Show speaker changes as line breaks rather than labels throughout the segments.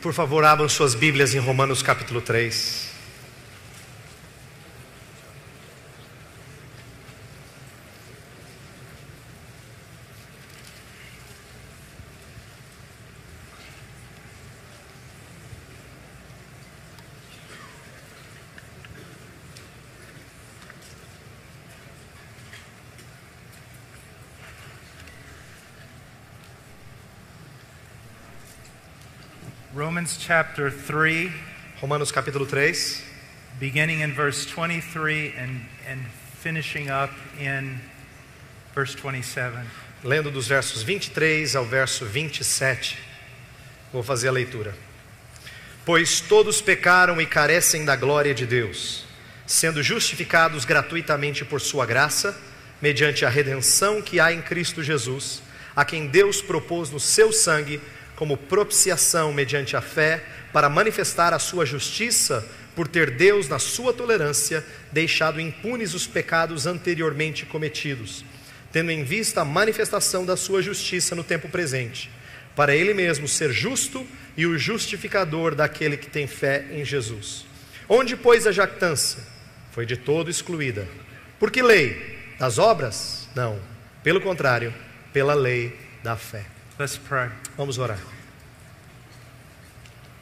Por favor, abram suas Bíblias em Romanos capítulo 3.
Romans chapter 3,
Romanos capítulo 3,
beginning in verse 23 and, and finishing up in verse 27.
lendo dos versos 23 ao verso 27. Vou fazer a leitura. Pois todos pecaram e carecem da glória de Deus, sendo justificados gratuitamente por sua graça, mediante a redenção que há em Cristo Jesus, a quem Deus propôs no seu sangue como propiciação mediante a fé, para manifestar a sua justiça, por ter Deus, na sua tolerância, deixado impunes os pecados anteriormente cometidos, tendo em vista a manifestação da sua justiça no tempo presente, para ele mesmo ser justo e o justificador daquele que tem fé em Jesus. Onde, pois, a jactância? Foi de todo excluída. Por que lei? Das obras? Não. Pelo contrário, pela lei da fé.
Let's pray.
Vamos orar.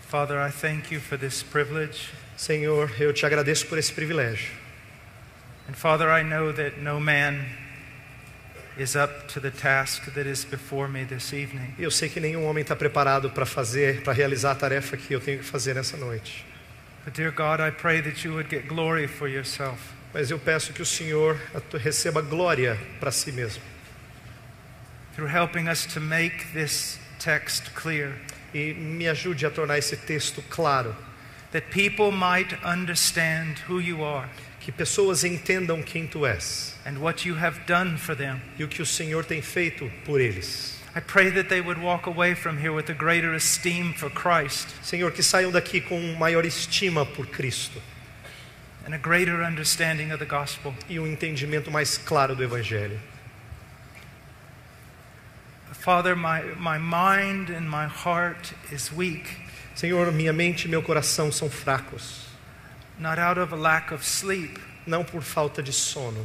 Father, I thank you for this privilege.
Senhor, eu te agradeço por esse privilégio.
And Father, I know that no man is up to the task that is before me this evening.
Eu sei que nenhum homem está preparado para fazer, para realizar a tarefa que eu tenho que fazer nessa noite.
But dear God, I pray that you would get glory for yourself.
Mas eu peço que o Senhor receba glória para si mesmo.
Through helping us to make this text clear,
E me ajude a tornar esse texto claro.
that people might understand who you are
Que pessoas entendam quem tu és
and what you have done for them.
e o que o Senhor tem feito por eles.
I pray that they would walk away from here with a greater esteem for Christ
Senhor, que saiam daqui com maior estima por Cristo
and a greater understanding of the gospel.
e um entendimento mais claro do Evangelho.
Father, my, my mind and my heart is weak,
Senhor, minha mente e meu coração são fracos,
not out of a lack of sleep,
não por falta de sono,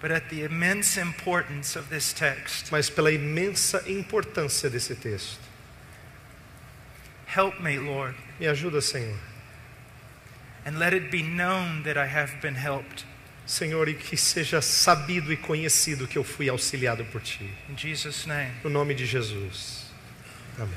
but at the immense importance of this text.
mas pela imensa importância desse texto.
Help me, Lord,
Me ajuda, Senhor.
and let it be known that I have been helped.
Senhor, e que seja sabido e conhecido que eu fui auxiliado por Ti.
In Jesus' name.
No nome de Jesus. Amém.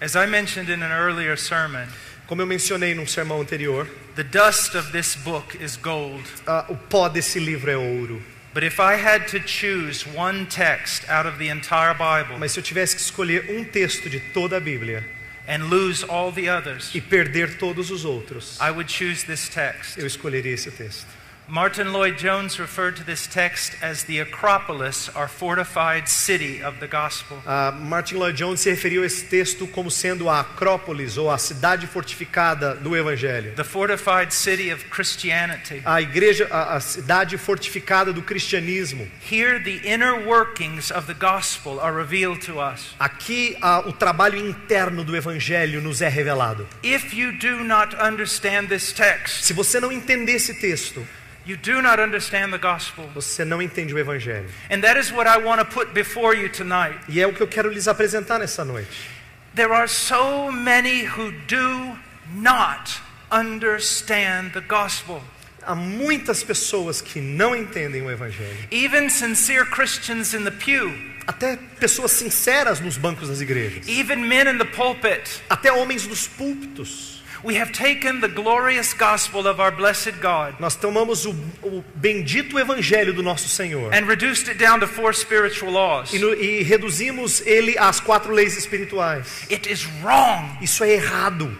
As I mentioned in an earlier sermon,
Como eu mencionei num sermão anterior,
the dust of this book is gold.
ah, o pó desse livro é ouro.
But if I had to choose one text out of the entire Bible
Mas se eu tivesse que escolher um texto de toda a Bíblia
and lose all the others,
e perder todos os outros,
I would choose this text.
eu escolheria esse texto.
Martin Lloyd Jones referred to this text as the Acropolis or fortified city of the gospel.
Ah, Martin Lloyd Jones se referiu a esse texto como sendo a Acrópolis ou a cidade fortificada do Evangelho.
The fortified city of Christianity.
A igreja, a, a cidade fortificada do cristianismo.
Here, the inner workings of the gospel are revealed to us.
Aqui ah, o trabalho interno do Evangelho nos é revelado.
If you do not understand this text,
Se você não entender esse texto,
you do not understand the gospel.
você não entende o Evangelho.
And that is what I want to put before you tonight.
E é o que eu quero lhes apresentar nessa noite.
There are so many who do not understand the gospel.
Há muitas pessoas que não entendem o Evangelho.
Even sincere Christians in the pew,
Até pessoas sinceras nos bancos das igrejas.
even men in the pulpit.
Até homens dos púlpitos.
We have taken the glorious gospel of our blessed God
Nós tomamos o, o bendito Evangelho do nosso Senhor
and reduced it down to four spiritual laws.
e, no- e reduzimos ele às quatro leis espirituais.
It is wrong.
Isso é errado.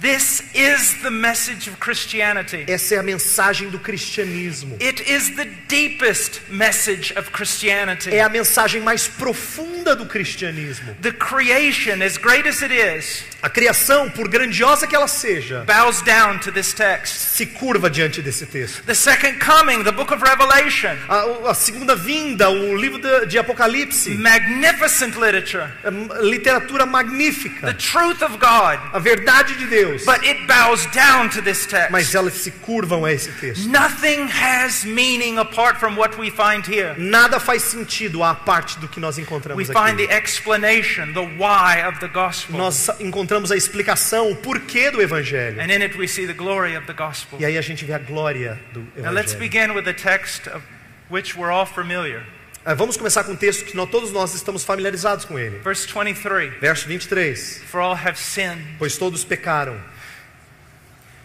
This is the message of Christianity.
Essa é a mensagem do cristianismo.
It is the deepest message of Christianity.
É a mensagem mais profunda do cristianismo.
The creation, as great as it is,
A criação, por grandiosa que ela seja,
bows down to this text.
se curva diante desse texto.
The second coming, the book of Revelation,
A, a segunda vinda, o livro de, de Apocalipse,
magnificent literature,
é literatura
the
magnífica,
truth of God,
a verdade de Deus.
But it bows down to this text.
Mas elas se curvam a esse texto.
Nothing has meaning apart from what we find here.
Nada faz sentido à parte do que nós
We
encontramos
find
aqui.
the explanation, the why of the gospel.
Nós encontramos a explicação, o porquê do Evangelho.
And in it we see the glory of the gospel.
E aí a gente vê a glória do
Now let's
Evangelho.
begin with a text of which we're all familiar.
Ah, Vamos começar com um texto que nós, todos nós estamos familiarizados com ele.
Verse 23
Verso 23.
For all have sinned.
Pois todos pecaram.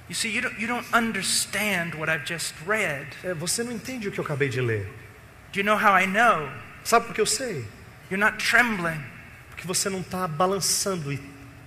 You see, you don't, you don't understand what I've just read.
É, você não entende o que eu acabei de ler.
Do you know how I know?
Sabe por que eu sei?
You're not trembling.
Porque você não está balançando e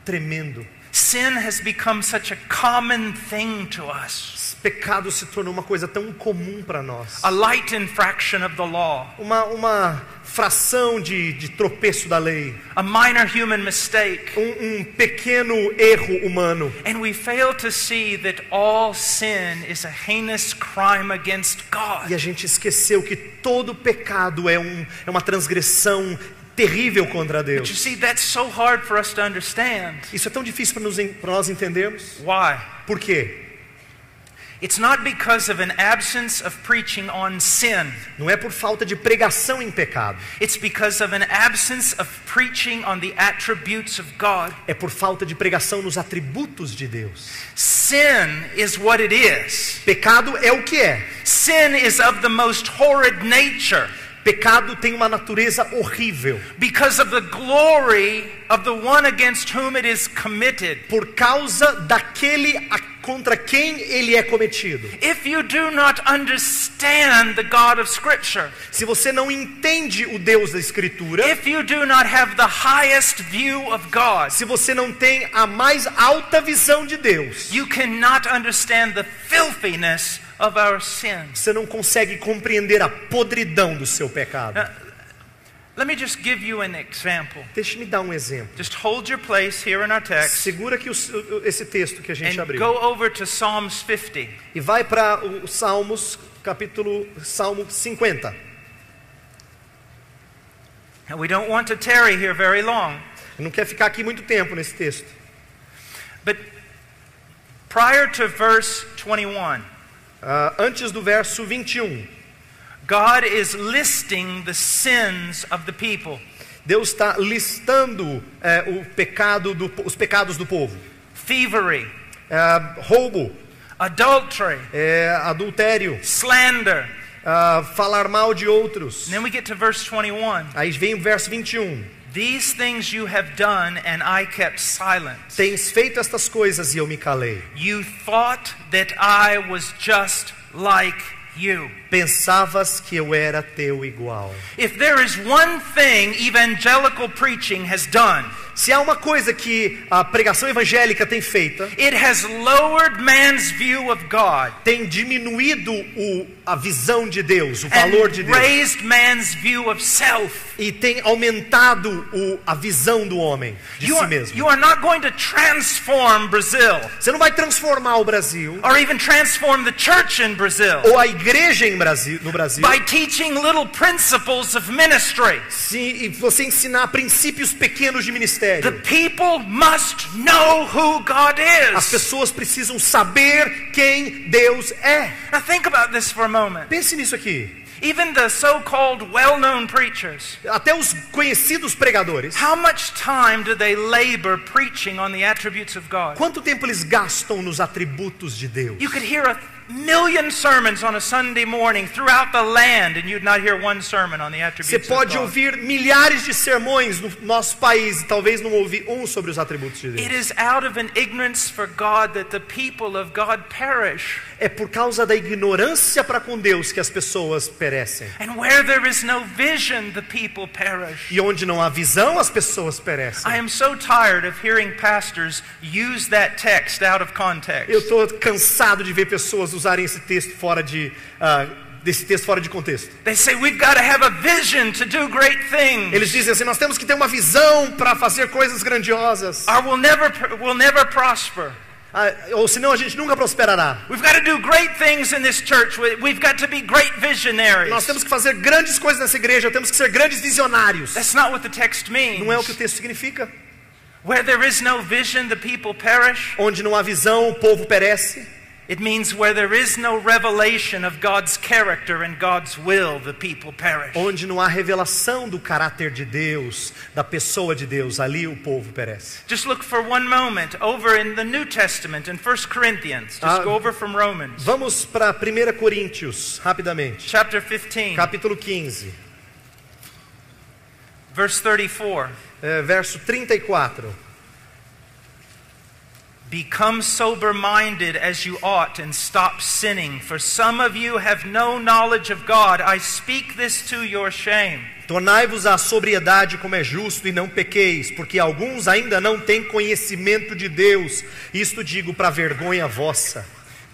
tremendo.
Sin has become such a common thing to us,
Pecado se tornou uma coisa tão comum para nós.
a light infraction of the law,
Uma, uma fração de, de tropeço da lei.
a minor human mistake.
Um, um pequeno erro humano.
And we fail to see that all sin is a heinous crime against God.
E a gente esqueceu que todo pecado é, um, é uma transgressão terrível contra
But you
Deus.
see, that's so hard for us to understand.
Isso é tão difícil para nós entendermos.
Why?
Por quê?
It's not because of an absence of preaching on sin.
Não é por falta de pregação em pecado.
It's because of an absence of preaching on the attributes of God.
É por falta de pregação nos atributos de Deus.
Sin is what it is.
Pecado é o que é.
Sin is of the most horrid nature
Pecado tem uma natureza horrível.
because of the glory of the one against whom it is committed.
Por causa daquele contra quem ele é cometido.
If you do not understand the God of Scripture,
Se você não entende o Deus da Escritura,
if you do not have the highest view of God,
se você não tem a mais alta visão de Deus,
you cannot understand the filthiness of our sin.
você não consegue compreender a podridão do seu pecado.
Let me just give you an example.
Deixe-me dar um exemplo.
Just hold your place here in our text
Segura aqui o- esse texto que a gente
and
abriu.
go over to Psalms 50.
E vai para o Salmos, capítulo Salmo 50.
And we don't want to tarry here very long,
não quero ficar aqui muito tempo nesse texto.
but prior to verse 21,
Ah, antes do verso 21,
God is listing the sins of the people.
Deus está listando eh, o pecado do, os pecados do povo:
Thievery,
Ah, roubo,
adultery,
eh, adultério,
slander.
ah, falar mal de outros.
And then we get to verse 21.
Aí vem o verso 21.
These things you have done, and I kept silent.
Tens feito estas coisas e eu me calei.
You thought that I was just like you.
Pensavas que eu era teu igual.
If there is one thing evangelical preaching has done,
Se há uma coisa que a pregação evangélica tem feita,
it has lowered man's view of God
tem diminuído o, a visão de Deus, o valor de Deus.
raised man's view of self.
E tem aumentado o, a visão do homem, de
You
si
are,
mesmo.
you are not going to transform Brazil
Você não vai transformar o Brasil
or even transform the church in Brazil
ou a igreja em Brasil, no Brasil
by teaching little principles of ministry.
se você ensinar princípios pequenos de
The
ministério.
people must know who God
As
is.
pessoas precisam saber quem Deus é.
Now think about this for a moment.
Pense nisso aqui.
Even the so-called well-known preachers,
Até os conhecidos pregadores,
how much time do they labor preaching on the attributes of God?
quanto tempo eles gastam nos atributos de Deus?
You could hear a million sermons on a Sunday morning throughout the land, and you'd not hear one sermon on the
Você pode ouvir milhares de sermões no nosso país e talvez não ouvir um sobre os atributos de
It
Deus.
is out of an ignorance for God that the people of God perish.
É por causa da ignorância para com Deus que as pessoas perecem.
And where there is no vision, the people perish.
E onde não há visão, as pessoas perecem.
I am so tired of hearing pastors use that text out of
Eu
context.
estou cansado de ver pessoas usarem esse texto fora de ah, desse texto fora de contexto.
Say we've got to have a vision to do great things.
Eles dizem assim: nós temos que ter uma visão para fazer coisas grandiosas,
Or we'll never, we'll never prosper.
Ah, ou senão a gente nunca prosperará.
We've got to do great things in this church. We- We've got to be great visionaries.
Nós temos que fazer grandes coisas nessa igreja, temos que ser grandes visionários.
That's not what the text means.
Não é o que o texto significa.
Where there is no vision, the people perish.
Onde não há visão, o povo perece.
It means where there is no revelation of God's character and God's will, the people perish.
Onde não há revelação do caráter de Deus, da pessoa de Deus, ali o povo perece.
Just look for one moment over in the New Testament in 1 Corinthians. Just
Ah.
go over from Romans,
Vamos para 1 Coríntios, rapidamente.
chapter 15,
Capítulo 15,
verse 34.
é, verso 34.
Become sober minded as you ought and stop sinning, for some of you have no knowledge of God. I speak this to your shame.
Tornai-vos à sobriedade como é justo e não pequeis, porque alguns ainda não têm conhecimento de Deus. Isto digo para vergonha vossa.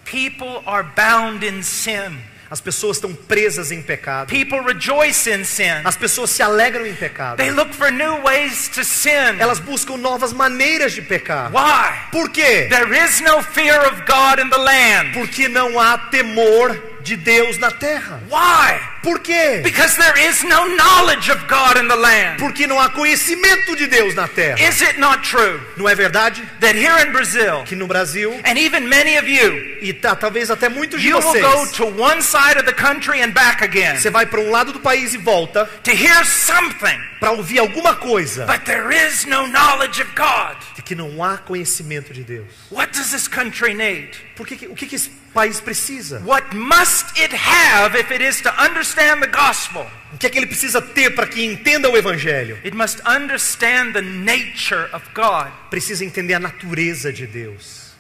People are bound in sin.
As pessoas estão presas em pecado.
People rejoice in sin.
As pessoas se alegram em pecado.
They look for new ways to sin.
Elas buscam novas maneiras de pecar.
Why?
Por quê?
There is no fear of God in the land.
Porque não há temor de Deus na terra.
Why?
Por quê?
Because there is no knowledge of God in the land.
Porque não há conhecimento de Deus na terra.
Is it not true
Não é verdade
that here in Brazil,
que no Brasil
and even many of you,
e tá, talvez até muitos de
you will go
vocês,
to one side of the country and back again
você vai para um lado do país e volta
to hear something,
para ouvir alguma coisa
but there is no knowledge of God?
Que não há conhecimento de Deus.
What does this country need?
Por que- o que, que esse país precisa?
What must it have if it is to understand the gospel?
O que é que ele precisa ter para que entenda o evangelho?
It must understand the nature of God.
Precisa entender a natureza de Deus.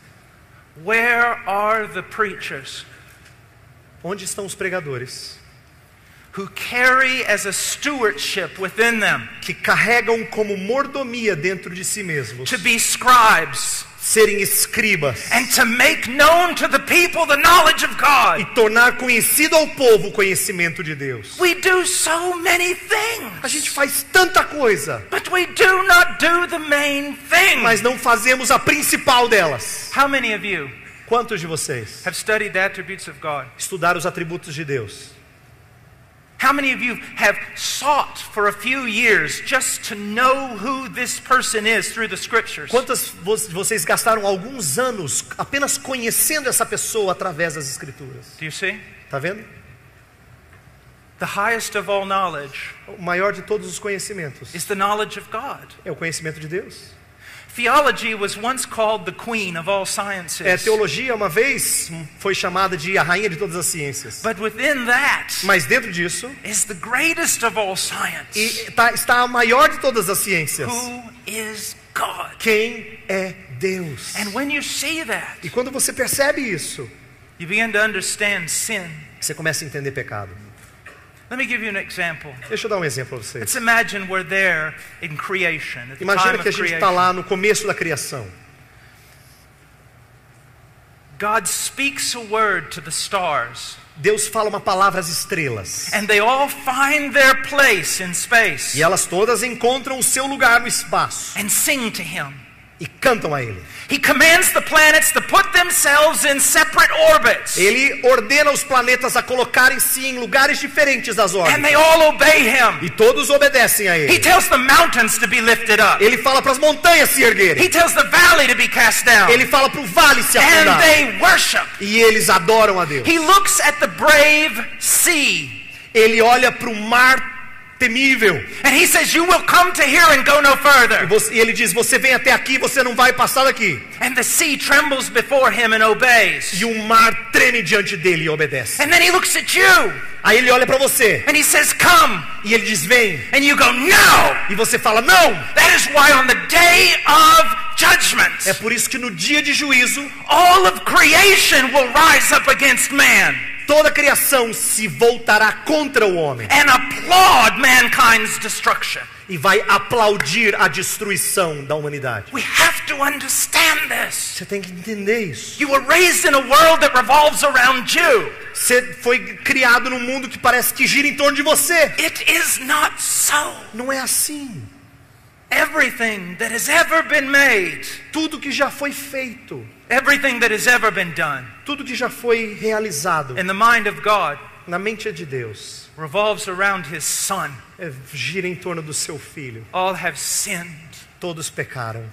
Where are the preachers
Onde estão os pregadores
who carry as a stewardship within them
que carregam como mordomia dentro de si mesmos
to be scribes
serem escribas
and to make known to the people the knowledge of
e
God?
tornar conhecido ao povo o conhecimento de Deus?
We do so many
A
things,
gente faz tanta coisa,
but we do not do the main thing.
mas não fazemos a principal delas.
How many of you
Quantos de vocês
have studied the attributes of God?
estudaram os atributos de Deus?
How many of you have sought for a few years just to know who this person is through the scriptures?
Quantas vo- vocês gastaram alguns anos apenas conhecendo essa pessoa através das escrituras?
Do you see?
Tá vendo?
The highest of all knowledge
O maior de todos os conhecimentos
is the knowledge of God.
é o conhecimento de Deus.
Theology was once called the queen of all
É,
sciences.
teologia uma vez foi chamada de a rainha de todas as ciências.
But within that
Mas dentro disso
is the greatest of all science.
e tá- está a maior de todas as ciências.
Who is God?
Quem é Deus?
And when you see that,
E quando você percebe isso,
you begin to understand sin.
você começa a entender pecado.
Let me give you an example.
Deixa eu dar um exemplo para
Let's
vocês.
imagine we're there in creation, at the time
Imagina
of
que a gente está lá no começo da criação.
God speaks a word to the stars,
Deus fala uma palavra às estrelas.
and they all find their place in space
E elas todas encontram o seu lugar no espaço
and sing to Him.
E cantam a Ele.
He commands the planets to put themselves in separate orbits,
Ele ordena os planetas a colocarem-se em lugares diferentes das
and
órbitas.
they all obey Him.
E todos obedecem a
He
Ele.
tells the mountains to be lifted up.
Ele fala para as montanhas se erguerem.
He tells the valley to be cast down.
Ele fala para o vale se
And
afundar.
they worship.
E eles adoram a Deus.
He looks at the brave sea
Ele olha para o mar temível.
And he says, You will come to here and go no further.
e ele diz: Você vem até aqui, você não vai passar daqui.
And the sea trembles before him and obeys.
E o mar treme diante dele e obedece.
And then he looks at you
Aí ele olha para você
and he says, Come.
e ele diz: Vem.
And you go, No.
E você fala: Não.
That is why on the day of judgment,
É por isso que no dia de juízo,
all of creation will rise up against man
toda a criação se voltará contra o homem
and applaud mankind's destruction.
e vai aplaudir a destruição da humanidade.
We have to understand this.
Você tem que entender isso.
You were raised in a world that revolves around you.
Você foi criado num mundo que parece que gira em torno de você.
It is not so.
Não é assim.
Everything that has ever been made,
Tudo que já foi feito,
everything that has ever been done
tudo que já foi realizado
in the mind of God
na mente de Deus,
revolves around His Son.
é, gira em torno do seu filho.
All have sinned
Todos pecaram.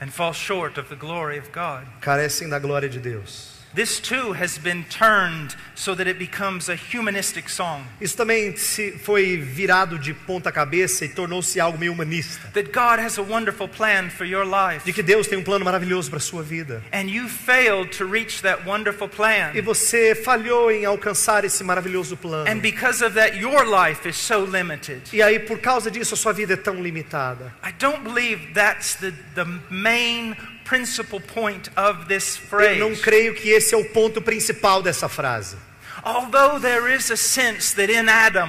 and fall short of the glory of God.
Carecem da glória de Deus.
This too has been turned so that it becomes a humanistic song.
Isso também se foi virado de ponta cabeça e tornou-se algo meio humanista.
That God has a wonderful plan for your life.
De que Deus tem um plano maravilhoso para a sua vida.
And you failed to reach that wonderful
E
plan.
você falhou em alcançar esse maravilhoso plano.
And because of that, your life is so limited.
E aí, por causa disso, a sua vida é tão limitada.
I don't believe that's the, the main principal point of this
Eu não
phrase.
creio que esse é o ponto principal dessa frase.
Although there is a sense that in Adam,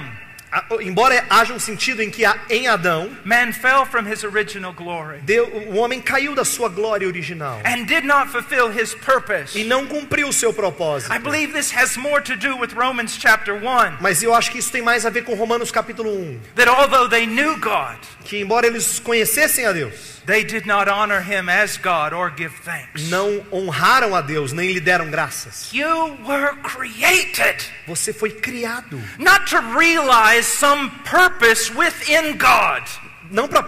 Embora haja um sentido em que em Adão,
man fell from his original glory
o homem caiu da sua glória original
and did not fulfill his purpose.
e não cumpriu o seu propósito.
I believe this has more to do with Romans chapter 1.
Mas eu acho que isso tem mais a ver com Romanos capítulo 1,
That although they knew God,
que embora eles conhecessem a Deus,
they did not honor him as God or give thanks.
não honraram a Deus, nem lhe deram graças.
You were created
Você foi criado
not to realize some purpose within God.
não para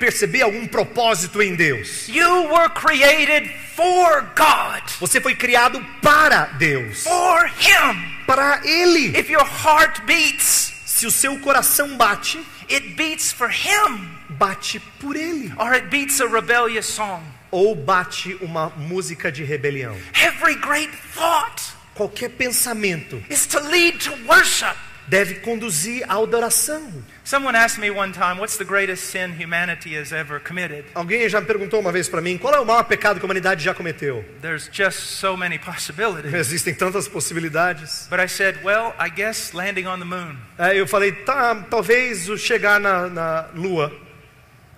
perceber algum propósito em Deus.
You were created for God,
Você foi criado para Deus,
for Him.
para Ele.
If your heart beats,
Se o seu coração bate,
it beats for Him,
bate por Ele.
or it beats a rebellious song.
Ou bate uma música de rebelião.
Every great thought
Qualquer pensamento
is to lead to worship.
Deve conduzir à adoração.
Someone asked me one time, What's the greatest sin humanity has ever committed?
Alguém já me perguntou uma vez para mim, qual é o maior pecado que a humanidade já cometeu?
There's just so many possibilities.
Existem tantas possibilidades.
But I said, Well, I guess landing on the moon.
Aí eu falei, tá, talvez o chegar na, na Lua.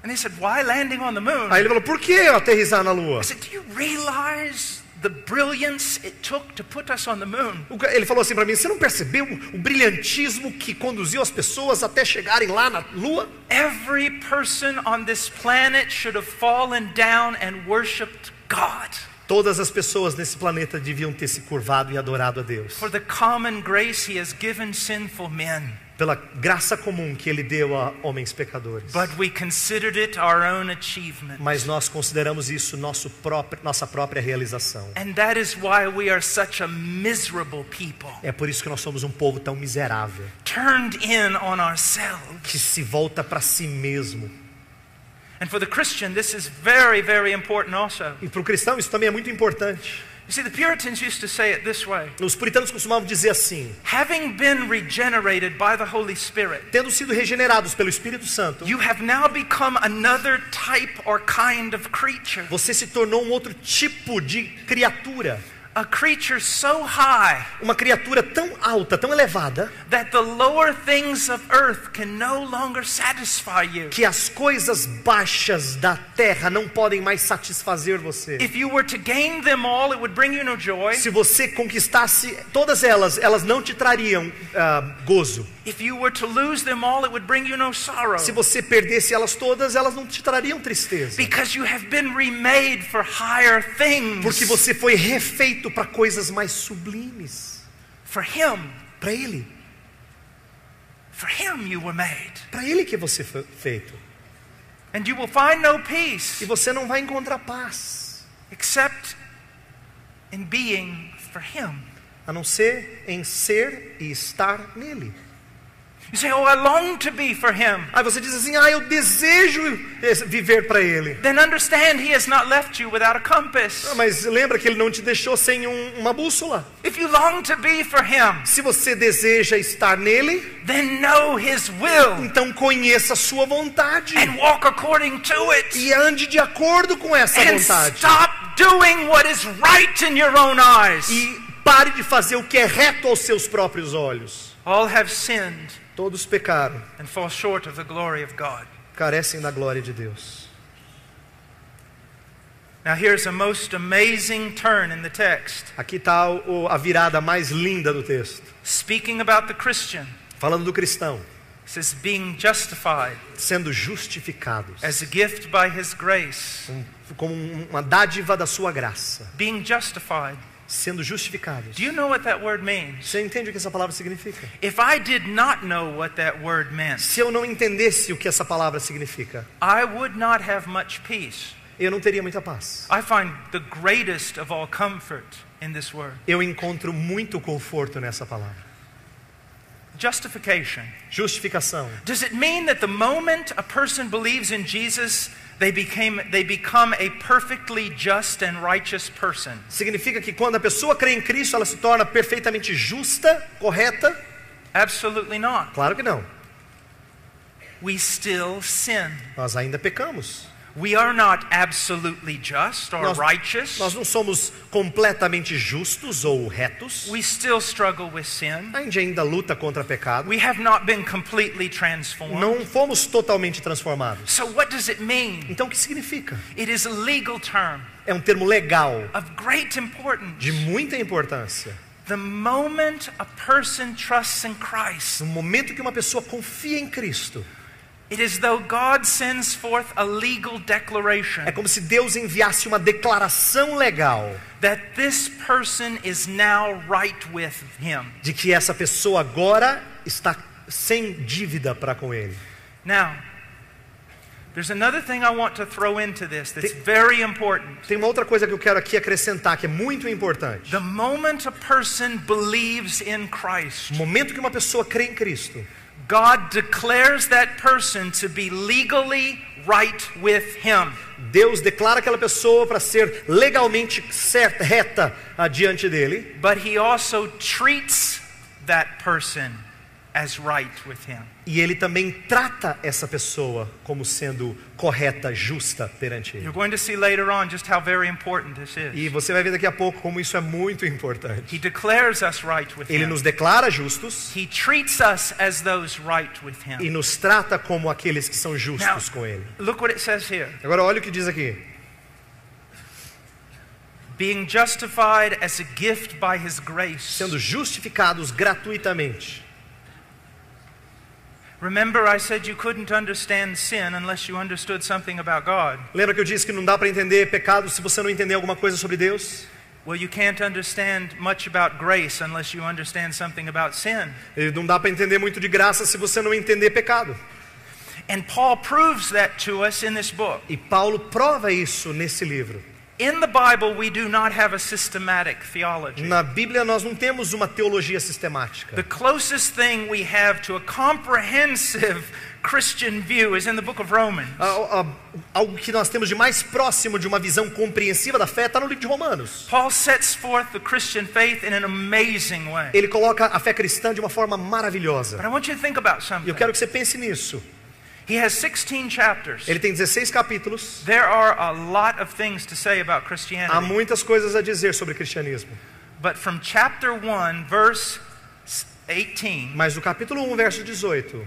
And he said, Why landing on the moon?
Aí ele falou, por que aterrissar na Lua?
I said, Do you realize the brilliance it took to put us on the moon?
O ca- Ele falou assim para mim, você não percebeu o brilhantismo que conduziu as pessoas até chegarem lá na Lua?
Every person on this planet should have fallen down and worshiped God
Todas as pessoas nesse planeta deviam ter se curvado e adorado a Deus.
for the common grace He has given sinful men.
Pela graça comum que Ele deu a homens pecadores.
But we considered it our own achievement.
Mas nós consideramos isso nosso próprio, nossa própria realização.
And that is why we are such a miserable people,
É por isso que nós somos um povo tão miserável,
turned in on ourselves.
que se volta para si mesmo.
And for the Christian, this is very, very important also.
E para o cristão isso também é muito importante.
You see, the Puritans used to say it this way
Os puritanos costumavam dizer assim:
Having been regenerated by the Holy Spirit,
tendo sido regenerados pelo Espírito Santo,
you have now become another type or kind of creature.
você se tornou um outro tipo de criatura.
A creature so high
Uma criatura tão alta, tão elevada,
that the lower things of earth can no longer satisfy you.
que as coisas baixas da terra não podem mais satisfazer você.
If you were to gain them all, it would bring you no joy.
Se você conquistasse todas elas, elas não te trariam ah, gozo.
If you were to lose them all, it would bring you no sorrow.
Se você perdesse elas todas, elas não te trariam tristeza.
Because you have been remade for higher things.
Porque você foi refeito para coisas mais sublimes.
For Him,
Para Ele.
for Him you were made.
Para Ele que você foi feito.
And you will find no
E
peace
você não vai encontrar paz.
except in being for Him.
a não ser em ser e estar nele.
You say, Oh, I long to be for Him.
Aí você diz assim: "Ah, eu desejo viver para ele".
Then understand He has not left you without a compass.
Ah, mas lembra que ele não te deixou sem um- uma bússola.
If you long to be for Him,
Se você deseja estar nele,
then know His will
então conheça a sua vontade
and walk according to it.
e ande de acordo com essa
And
vontade.
stop doing what is right in your own eyes.
E pare de fazer o que é reto aos seus próprios olhos.
All have sinned
Todos pecaram,
and fall short of the glory of God.
carecem da glória de Deus.
Now, here's a most amazing turn in the text.
Aqui está a virada mais linda do texto.
Speaking about the Christian,
Falando do cristão,
says, being justified
sendo justificados
as a gift by his grace.
um- como uma dádiva da sua graça.
Being justified.
Sendo justificados.
Do you know what that word means?
Você entende o que essa palavra significa?
If I did not know what that word meant,
Se eu não entendesse o que essa palavra significa,
I would not have much peace.
eu não teria muita paz.
I find the greatest of all comfort in this word
Eu encontro muito conforto nessa palavra.
justification.
Justificação.
Does it mean that the moment a person believes in Jesus, they, became, they become a perfectly just and righteous person?
Significa que quando a pessoa crê em Cristo, ela se torna perfeitamente justa, correta?
Absolutely not.
Claro que não.
We still sin.
Nós ainda pecamos.
We are not absolutely just or
Nós,
righteous.
nós não somos completamente justos ou retos.
We still struggle with sin.
A gente ainda luta contra pecado.
We have not been completely transformed.
Não fomos totalmente transformados.
So, what does it mean?
Então o que significa?
It is a legal term
É um termo legal,
of great importance.
de muita importância.
The moment a person trusts in Christ,
No momento que uma pessoa confia em Cristo, é como se Deus enviasse uma declaração legal
that this person is now right with Him.
de que essa pessoa agora está sem dívida para com Ele.
Now, there's another thing I want to throw into this that's very important.
Tem uma outra coisa que eu quero aqui acrescentar que é muito importante.
The moment a person believes in Christ,
No momento que uma pessoa crê em Cristo,
God declares that person to be legally right with Him.
Deus declara aquela pessoa para ser legalmente certa, reta adiante dele,
But He also treats that person as right with Him.
e ele também trata essa pessoa como sendo correta, justa perante ele.
You're going to see later on just how very important this
E você vai ver daqui a pouco como isso é muito importante.
He declares us right with
Ele
Him.
nos declara justos
He treats us as those right with
e
Him.
nos trata como aqueles que são justos com ele.
Look what it says here.
Agora olha o que diz aqui.
Being justified as a gift by His grace.
Sendo justificados gratuitamente.
Remember, I said you couldn't understand sin unless you understood something about God.
Lembra que eu disse que não dá para entender pecado se você não entender alguma coisa sobre Deus?
Well, you can't understand much about grace unless you understand something about sin.
E não dá para entender muito de graça se você não entender pecado.
And Paul proves that to us in this book.
E Paulo prova isso nesse livro.
In the Bible, we do not have a systematic theology.
Na Bíblia nós não temos uma teologia sistemática.
The closest thing we have to a comprehensive Christian view is in the book of Romans.
Algo que nós temos de mais próximo de uma visão compreensiva da fé está no livro de Romanos.
Paul sets forth the Christian faith in an amazing way.
Ele coloca a fé cristã de uma forma maravilhosa.
But I want you to think about something.
eu quero que você pense nisso.
He has 16 chapters.
Ele tem 16 capítulos.
There are a lot of things to say about
Há
Christianity.
muitas coisas a dizer sobre cristianismo.
But from chapter 1, verse 18,
Mas do capítulo 1, verso 18,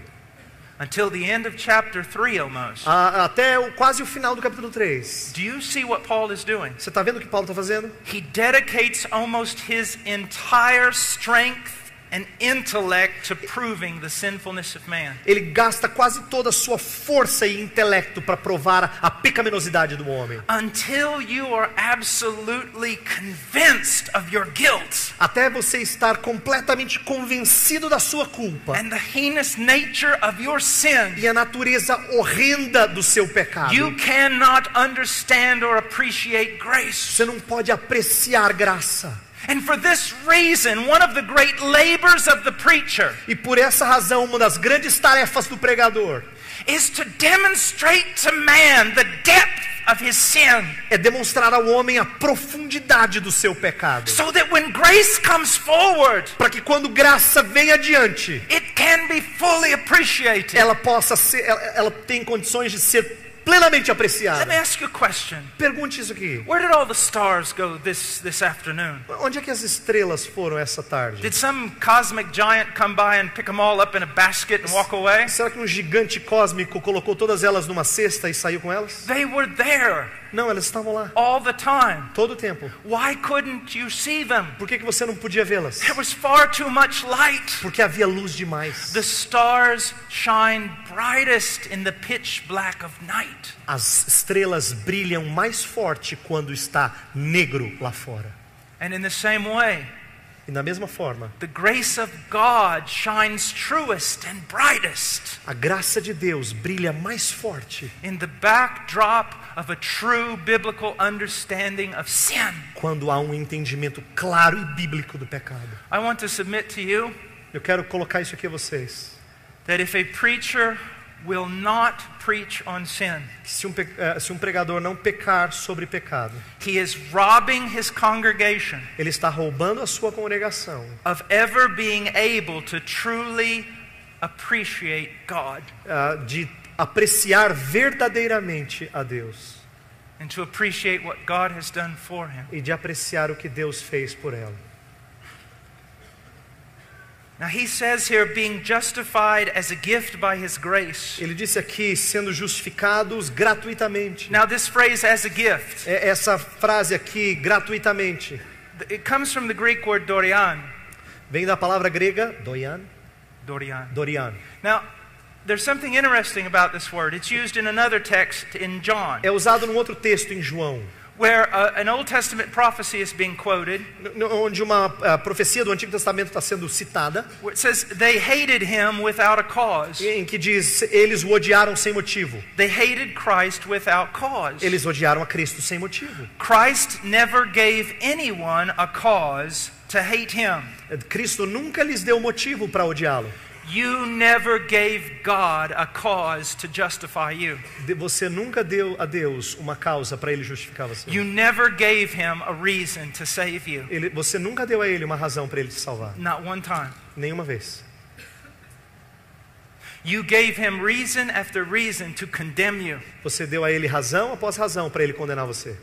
until the end of chapter 3 almost,
a- até o- quase o final do capítulo 3.
do you see what Paul is doing?
Você está vendo o que Paulo está fazendo?
He dedicates almost his entire strength and intellect to proving the sinfulness of man.
Ele gasta quase toda a sua força e intelecto para provar a pecaminosidade do homem.
Until you are absolutely convinced of your guilt
Até você estar completamente convencido da sua culpa
and the heinous nature of your sin,
e a natureza horrenda do seu pecado.
you cannot understand or appreciate grace.
Você não pode apreciar graça.
And for this reason, one of the great labors of the preacher
E por essa razão, uma das grandes tarefas do pregador
is to demonstrate to man the depth of his sin.
é demonstrar ao homem a profundidade do seu pecado.
So that when grace comes forward,
Para que quando graça vem adiante,
it can be fully appreciated.
ela possa ser, ela, ela tem condições de ser plenamente
Let me
apreciada.
ask you a question.
Pergunte isso aqui.
Where did all the stars go this, this afternoon?
Onde é que as estrelas foram essa tarde?
Did some cosmic giant come by and pick them all up in a basket and walk away?
Será que um gigante cósmico colocou todas elas numa cesta e saiu com elas?
They were there
Não, elas estavam lá
all the time.
todo o tempo.
Why couldn't you see them?
Por que, que você não podia vê-las?
There was far too much light.
Porque havia luz demais.
The stars shine brightest in the pitch black of night.
As estrelas brilham mais forte quando está negro lá fora.
And in the same way,
E da mesma forma,
the grace of God shines truest and brightest
a graça de Deus brilha mais forte
in the backdrop of a true biblical understanding of sin.
quando há um entendimento claro e bíblico do pecado.
I want to submit to you
Eu quero colocar isso aqui a vocês.
that if a preacher will not preach on sin,
se um, eh, se um pregador não pecar sobre pecado,
he is robbing his congregation
ele está roubando a sua congregação
of ever being able to truly appreciate God
ah, de apreciar verdadeiramente a Deus
and to appreciate what God has done for him.
e de apreciar o que Deus fez por ela.
Now he says here, being justified as a gift by his grace.
Ele disse aqui, sendo justificados gratuitamente.
Now, this phrase as a gift,
É essa frase aqui, gratuitamente,
it comes from the Greek word dorian.
vem da palavra grega doian,
Dorian.
dorian.
Now, there's something interesting about this word. It's used in another text in John,
É usado num outro texto em João,
where uh, an Old Testament prophecy is being quoted,
onde uma ah, profecia do Antigo Testamento está sendo citada,
where it says, They hated him without a cause.
em que diz: eles o odiaram sem motivo.
They hated Christ without cause.
Eles odiaram a Cristo sem motivo.
Christ never gave anyone a cause to hate him.
Cristo nunca lhes deu motivo para odiá-lo.
You never gave God a cause to justify you.
Você nunca deu a Deus uma causa para ele justificar você.
You never gave him a reason to save you.
Ele- você nunca deu a ele uma razão para ele te salvar.
Not one time.
Nenhuma vez.
You gave him reason after reason to condemn you,
Você deu a ele razão após razão para ele condenar você.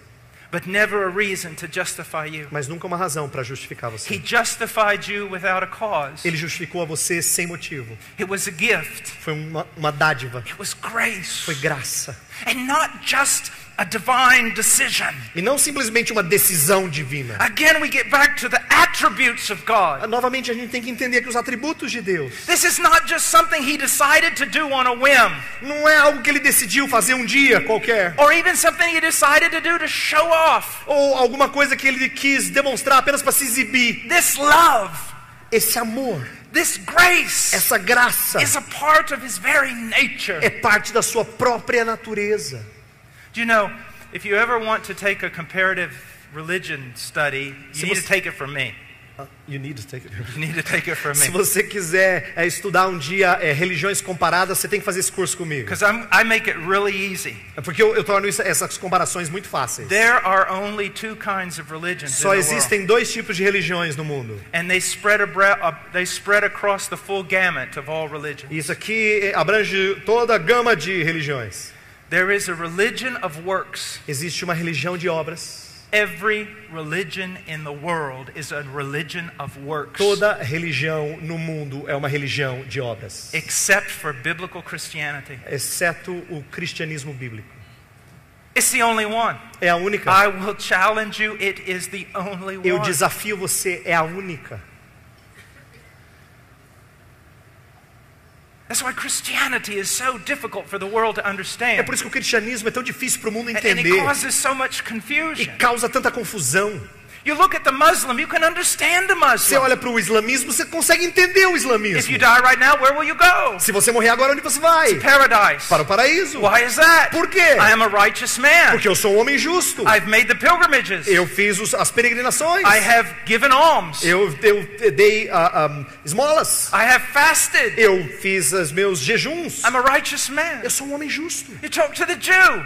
But never a reason to justify you.
Mas nunca uma razão para justificar
He
você.
justified you without a cause.
Ele justificou a você sem motivo.
It was a gift.
Foi uma, uma dádiva.
It was grace.
Foi graça.
And not just a divine decision.
E não simplesmente uma decisão divina.
Again, we get back to the attributes of God.
Novamente, a gente tem que entender que os atributos de Deus
This is not just something he decided to do on a whim,
não é algo que ele decidiu fazer um dia qualquer.
or even something he decided to do to show off.
Ou alguma coisa que ele quis demonstrar apenas para se exibir.
This love,
Esse amor,
this grace,
essa graça,
is a part of his very nature.
é parte da sua própria natureza.
Do you know, if you ever want to take a comparative religion study, you
Se
need to take it from me.
You need to take it.
You need to take it from
Se
me.
você quiser é, estudar um dia é, religiões comparadas, você tem que fazer esse curso comigo.
Because I make it really easy.
É porque eu, eu torno isso- essas comparações muito fáceis.
There are only two kinds of religions
Só existem dois tipos de religiões no mundo.
and they spread, abra- uh, they spread across the full gamut of all religions.
E Isso aqui é, abrange toda a gama de religiões.
There is a religion of works.
Existe uma religião de obras.
Every religion in the world is a religion of works,
Toda religião no mundo é uma religião de obras,
except for biblical Christianity.
exceto o cristianismo bíblico.
It's the only one.
É a única.
I will challenge you, it is the only
Eu
one.
desafio você, é a única.
That's why Christianity is so difficult for the world to
É
understand.
por isso que o cristianismo é tão difícil para o mundo
And, and it
entender
causes so much
e causa tanta confusão.
You look at the Muslim, you can understand the
Você
Muslim.
olha para o islamismo, você consegue entender o
If
islamismo.
you die right now, where will you go?
Se você morrer agora, onde você vai?
Paradise.
Para o paraíso.
Why is that?
Por quê?
I am a righteous man.
Porque eu sou um homem justo.
I've made the pilgrimages.
Eu fiz os- as peregrinações.
I have given alms.
Eu, eu dei ah, ah, esmolas.
I have fasted.
Eu fiz os meus jejuns.
I'm a righteous man.
Eu sou um homem justo.
You talk to the Jew.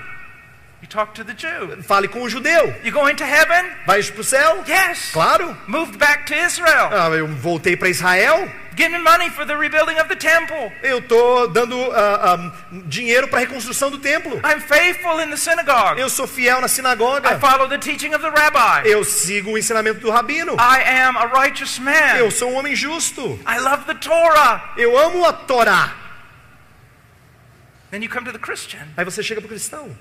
Fale com o judeu.
You going to heaven?
Vai para o céu?
Yes.
Claro.
Moved back to Israel.
Ah, eu voltei para Israel.
Giving money for the rebuilding of the temple.
Eu tô dando ah, ah, dinheiro para a reconstrução do templo.
I'm faithful in the synagogue.
Eu sou fiel na
I
sinagoga.
follow the teaching of the rabbi.
Eu sigo o ensinamento do rabino.
I am a righteous man.
Eu sou um homem justo.
I love the Torah.
Eu amo a Torá.
Then you come to the Christian.
Aí você chega para o cristão.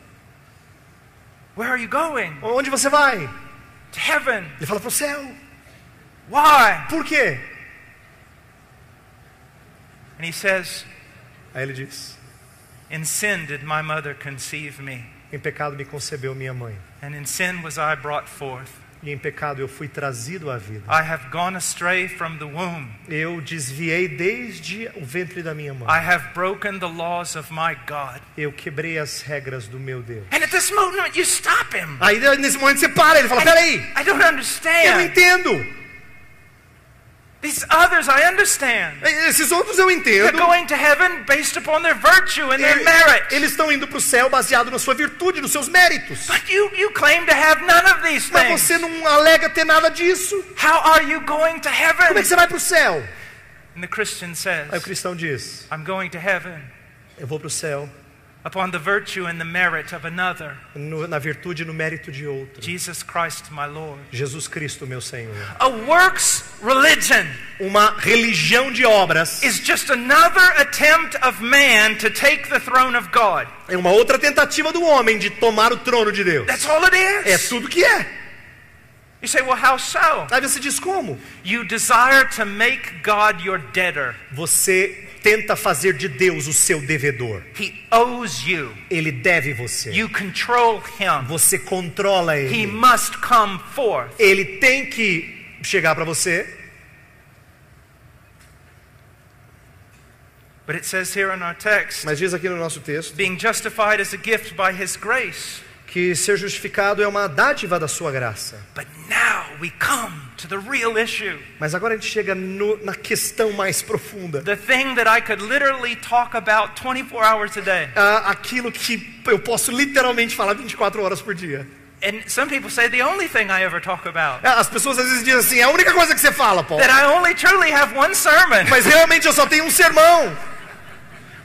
Where are you going?
Onde você vai?
To heaven.
Ele fala para o céu.
Why?
Por quê?
And he says,
Aí ele diz:
In sin did my mother conceive me,
Em pecado me concebeu minha mãe.
and in sin was I brought forth.
E em pecado eu fui trazido à vida.
I have gone astray from the womb.
Eu desviei desde o ventre da minha
I
mãe.
have broken the laws of my God.
Eu quebrei as regras do meu Deus.
And at this moment, you stop him.
Aí nesse momento você para, ele fala: Peraí,
I don't
eu não
understand.
entendo.
These others, I understand.
Esses outros eu
They're
entendo.
going to heaven based upon their virtue and their merit.
Eles estão indo para o céu baseado na sua virtude, nos seus méritos.
But you, you claim to have none of these
Mas
things.
você não alega ter nada disso.
How are you going to
Como é
heaven?
que você vai para o céu?
And the Christian
Aí o
says,
cristão diz:
I'm going to heaven
Eu vou para o céu
upon the virtue and the merit of another,
no- na virtude e no mérito de outro.
Jesus Christ my Lord.
Jesus Cristo, meu Senhor.
A works religion
Uma religião de obras
is just another attempt of man to take the throne of God.
é uma outra tentativa do homem de tomar o trono de Deus.
That's all it
É
is.
tudo que é.
You say, well, how so?
Aí você diz como?
You desire to make God your debtor.
Você tenta fazer de Deus o seu devedor.
He owes you.
Ele deve você.
You control him.
Você controla
He
ele.
must come forth.
Ele tem que chegar para você.
But it says here in our text,
Mas diz aqui no nosso texto
being justified as a gift by his grace.
Que ser justificado é uma dádiva da sua graça.
But now we come to the real issue.
Mas agora a gente chega no- na questão mais profunda.
The thing that I could literally talk about 24 hours a day.
Ah, aquilo que eu posso literalmente falar 24 horas por dia.
And some people say the only thing I ever talk about.
Ah, As pessoas às vezes dizem assim, é a única coisa que você fala, Paulo.
That I only truly have one sermon.
Mas realmente eu só tenho um sermão.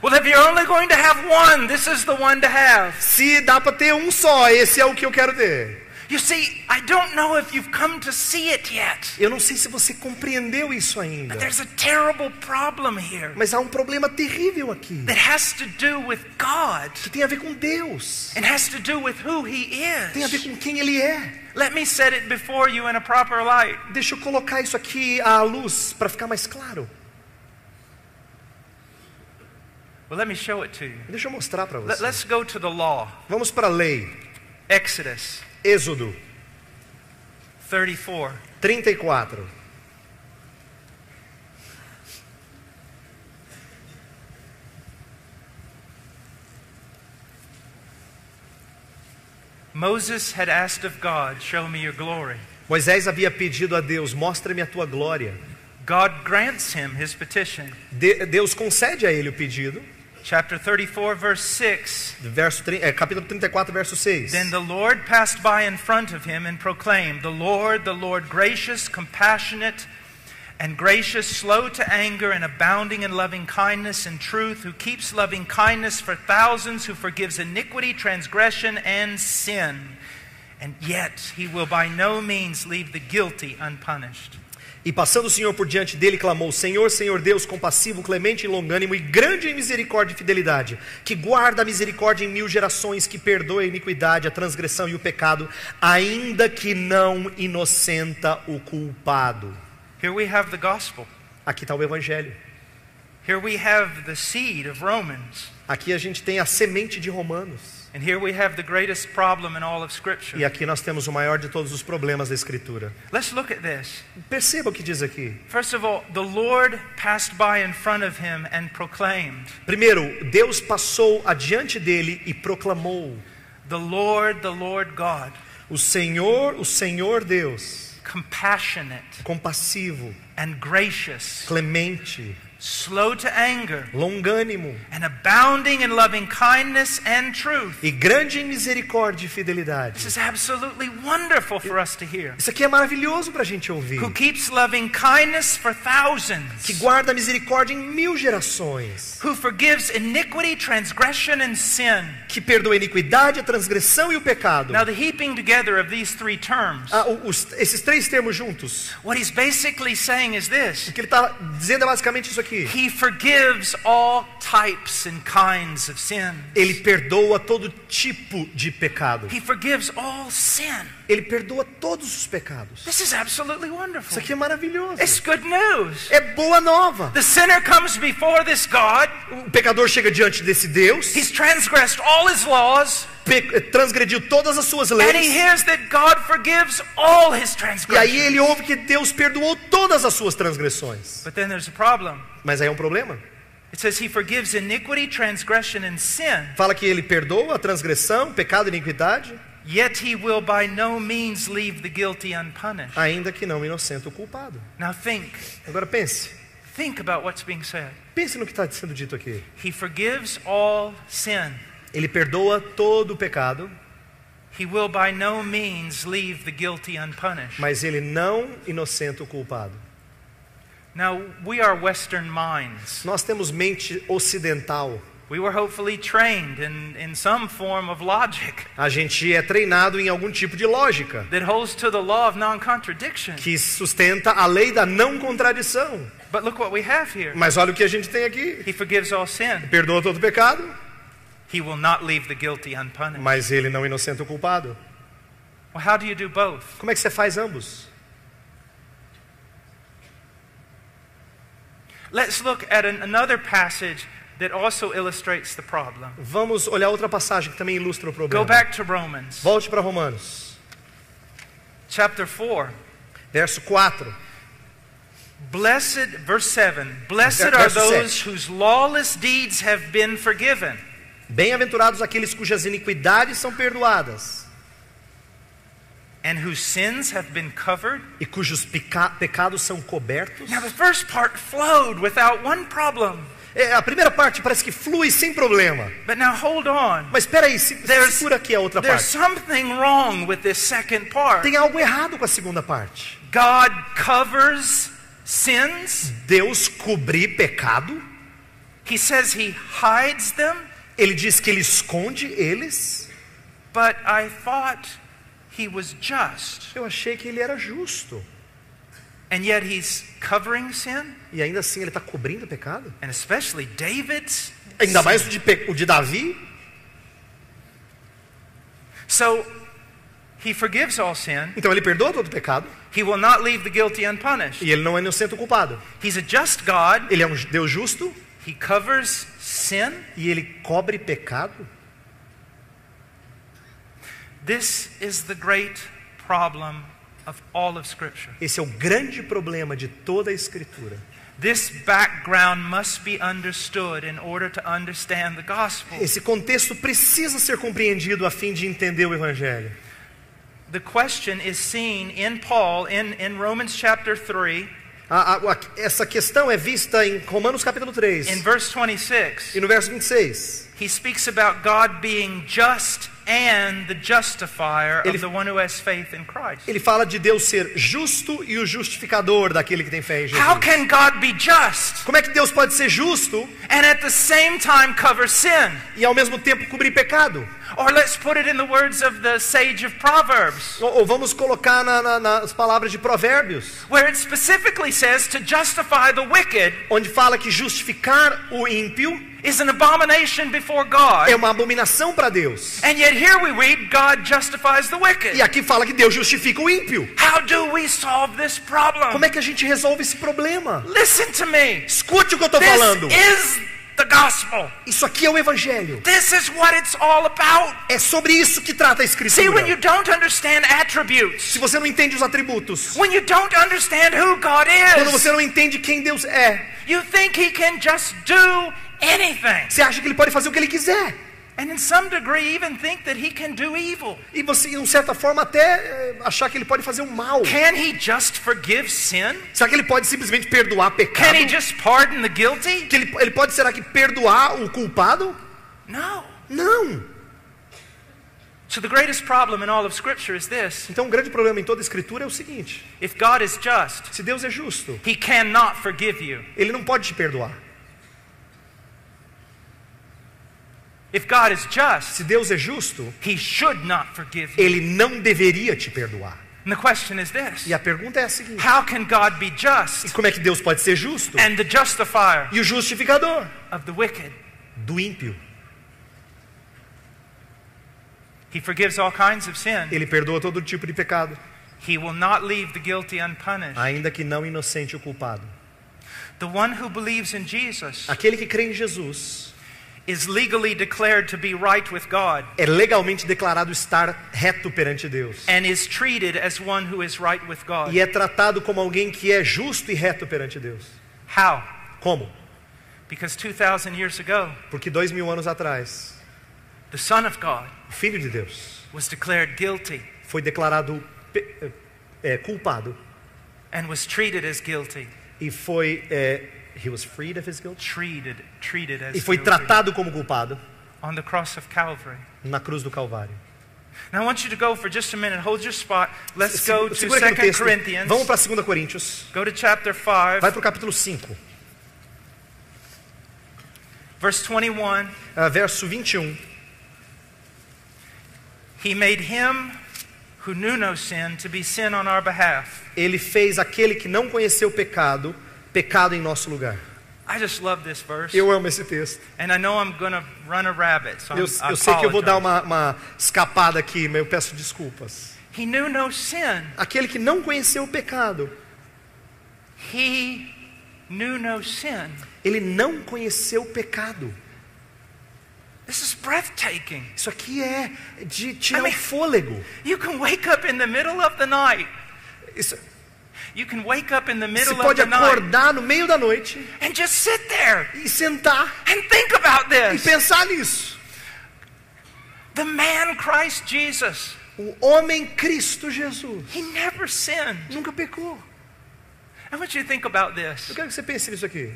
Well, if you're only going to have one, this is the one to have.
Se dá para ter um só, esse é o que eu quero ter.
You see, I don't know if you've come to see it yet.
Eu não sei se você compreendeu isso ainda.
There's a terrible problem here
Mas há um problema terrível aqui.
that has to do with God
Que tem a ver com Deus.
and has to do with who He
Tem a ver
is.
com quem Ele é.
Let me set it before you in a proper light.
Deixa eu colocar isso aqui à luz para ficar mais claro.
Well, let me show it to you.
Deixa eu mostrar para você.
let's go to the law.
Vamos para a lei.
Exodus
Êxodo
34.
34.
Moses had asked of God, Show me your glory.
Moisés havia pedido a Deus: Mostra-me a tua glória.
God grants him his petition.
De- Deus concede a ele o pedido.
Chapter 34, verse 6.
Verso, tri- é, capítulo 34, verso 6.
Then the Lord passed by in front of him and proclaimed, The Lord, the Lord, gracious, compassionate, and gracious, slow to anger, and abounding in loving kindness and truth, who keeps loving kindness for thousands, who forgives iniquity, transgression, and sin. And yet he will by no means leave the guilty unpunished.
E passando o Senhor por diante dele, clamou: Senhor, Senhor Deus, compassivo, clemente e longânimo e grande em misericórdia e fidelidade, que guarda a misericórdia em mil gerações, que perdoa a iniquidade, a transgressão e o pecado, ainda que não inocenta o culpado.
Here we have the gospel.
Aqui está o Evangelho.
Here we have the seed of Romans,
Aqui a gente tem a semente de Romanos.
And here we have the greatest problem in all of Scripture.
E aqui nós temos o maior de todos os problemas da Escritura.
Let's look at this.
Perceba o que diz aqui.
First of all, the Lord passed by in front of him and proclaimed,
Primeiro, Deus passou adiante dele e proclamou:
The Lord, the Lord God,
O Senhor, o Senhor Deus,
compassionate
compassivo,
and gracious,
clemente,
slow to anger,
longânimo
and abounding in loving kindness and truth.
e grande em misericórdia e fidelidade.
This is absolutely wonderful for us to hear.
Isso aqui é maravilhoso para a gente ouvir.
Who keeps loving kindness for
Que
thousands,
guarda misericórdia em mil gerações.
who forgives iniquity, transgression, and sin.
Que perdoa a iniquidade, a transgressão e o pecado.
Now, the heaping together of these three terms,
Ah, os- esses três termos juntos,
what he's basically saying is this
o que ele está dizendo é basicamente isso aqui.
He forgives all types and kinds of sin.
Ele perdoa todo tipo de pecado.
He forgives all sin.
Ele perdoa todos os pecados.
This is absolutely
Isso
wonderful.
aqui é maravilhoso.
It's good news.
É boa nova.
The sinner comes before this God.
O pecador chega diante desse Deus,
He's transgressed all his laws,
transgrediu todas as suas
and he
leis,
hears that God forgives all his
e aí
transgressions.
ele ouve que Deus perdoou todas as suas transgressões.
But then there's a problem.
Mas aí é um problema.
It says he forgives iniquity, transgression, and sin,
Fala que ele perdoa a transgressão, pecado e iniquidade,
yet he will by no means leave the guilty unpunished.
ainda que não inocente o culpado.
Now think,
Agora pense.
think about what's being said.
Pense no que está sendo dito aqui.
He forgives all sin.
Ele perdoa todo o pecado,
He will by no means leave the guilty unpunished.
mas ele não inocenta o culpado.
Now, we are Western minds.
Nós temos mente ocidental.
We were hopefully trained in, in some form of logic
A gente é treinado em algum tipo de lógica
that holds to the law of non contradiction.
que sustenta a lei da não contradição.
But look what we have here.
Mas olha o que a gente tem aqui.
He forgives all sin.
Perdoa todo o pecado,
He will not leave the guilty unpunished.
mas ele não inocenta o culpado.
Well, how do you do both?
Como é que você faz ambos?
Let's look at another passage that also illustrates the problem.
Vamos olhar outra passagem que também ilustra o
Go
problema.
back to Romans
Volte para Romanos,
chapter 4.
verso 4.
Blessed, verse 7 Blessed are those whose lawless deeds have been forgiven,
Bem-aventurados aqueles cujas iniquidades são perdoadas
and whose sins have been covered.
e cujos peca- pecados são cobertos.
Now, the first part flowed without one problem.
É, a primeira parte parece que flui sem problema.
But now hold on.
Mas espera aí, se,
There's-
segura aqui a outra
There's
parte.
something wrong with this second part.
Tem algo errado com a segunda parte.
God covers sins,
Deus cobrir pecado.
He says He hides them,
Ele diz que ele esconde eles.
but I thought He was just.
Eu achei que ele era justo.
And yet He's covering sin,
E ainda assim ele está cobrindo o pecado?
and especially David's.
Ainda mais o de, o de Davi?
So He forgives all sin.
Então ele perdoa todo o pecado.
He will not leave the guilty unpunished.
E ele não é inocente o culpado.
He's a just God.
Ele é um Deus justo
He covers sin.
e ele cobre pecado.
This is the great problem of all of Scripture.
Esse é o grande problema de toda a Escritura.
This background must be understood in order to understand the gospel.
Esse contexto precisa ser compreendido a fim de entender o Evangelho.
The question is seen in Paul in, in Romans chapter 3,
A- a- a- essa questão é vista em Romanos capítulo 3
in verse 26.
e no verso 26.
He speaks about God being just
Ele-
of the one who has faith in Christ.
Ele fala de Deus ser justo e o justificador daquele que tem fé em Jesus.
How can God be just
Como é que Deus pode ser justo
and at the same time cover sin?
e ao mesmo tempo cobrir pecado?
Or let's put it in the words of the sage of Proverbs,
Ou, ou vamos colocar na- na- nas palavras de Provérbios,
where it specifically says to justify the wicked
onde fala que justificar o ímpio
is an abomination before God.
é uma abominação para Deus.
And yet here we read God justifies the wicked.
E aqui fala que Deus justifica o ímpio.
How do we solve this problem?
Como é que a gente resolve esse problema?
Listen to me.
Escute o que eu estou
This
falando.
is the gospel.
Isso aqui é o Evangelho.
This is what it's all about.
É sobre isso que trata a
See, when you
Escritura.
don't understand attributes,
Se você não entende os atributos,
when you don't understand who God
quando
is,
você não entende quem Deus é,
you think He can just do anything.
você acha que Ele pode fazer o que Ele quiser.
And in some degree, even think that He can do evil.
E você, de certa forma, até eh, achar que Ele pode fazer o mal.
Can He just forgive sin?
Será que Ele pode simplesmente perdoar pecado?
Can He just pardon the guilty?
Que ele, ele pode, será que, perdoar o culpado?
No.
Não.
So the greatest problem in all of Scripture is this
Então, o grande problema em toda a Escritura é o seguinte:
if God is just,
se Deus é justo,
He cannot forgive you.
Ele não pode te perdoar.
If God is just,
Se Deus é justo,
He should not forgive you.
Ele não deveria te perdoar.
And the question is this
E a pergunta é a seguinte:
How can God be
e
just
como é que Deus pode ser justo?
and the justifier
E o justificador
of the wicked?
do ímpio?
He forgives all kinds of sin.
Ele perdoa todo tipo de pecado,
He will not leave the guilty unpunished.
ainda que não inocente o culpado.
The one who believes in Jesus
Aquele que crê em Jesus
is legally declared to be right with God
é legalmente declarado estar reto perante Deus.
and is treated as one who is right with God.
E é tratado como alguém que é justo e reto perante Deus.
How?
Como?
Because 2,000 years ago,
Porque dois mil anos atrás,
the Son of God
o Filho de Deus
was declared guilty
foi declarado é, culpado
and was treated as guilty.
e foi é, he was freed of his guilt
Treated, treated as
e foi tratado como culpado
on the cross of Calvary.
na cruz do Calvário.
Now I want you to go for just a minute. Hold your spot. Let's
Se-
go to
segura aqui no
2
texto.
Corinthians.
Vamos para 2 Coríntios.
Go to chapter 5,
Vai para o capítulo 5,
verse 21.
ah, verso 21.
He made him who knew no sin to be sin on our behalf.
Ele fez aquele que não conheceu pecado, pecado em nosso lugar.
I just love this verse.
Eu amo esse texto.
And I know I'm going to run a rabbit, so I'm,
Eu, eu sei que eu vou dar uma, uma escapada aqui, mas eu peço desculpas.
He knew no sin.
Aquele que não conheceu o pecado,
He knew no sin.
ele não conheceu o pecado.
This is breathtaking.
Isso aqui é de tirar
I mean-
o fôlego.
You can wake up in the middle of the night.
Isso, você pode acordar no meio da noite
and just sit there
e sentar
and think about
e
this.
pensar nisso.
The man Christ Jesus,
O homem Cristo Jesus
he never sinned.
nunca pecou.
I want you to think about this.
Eu quero que você pense nisso aqui.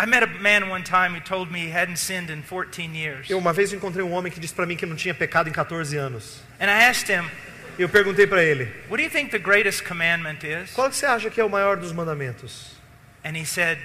I met a man one time who told me he hadn't sinned in 14 years.
Eu uma vez encontrei um homem que disse para mim que não tinha pecado em 14 anos.
And I asked him,
eu perguntei para ele:
What do you think the greatest commandment is?
"Qual que você acha que é o maior dos mandamentos?"
And he said,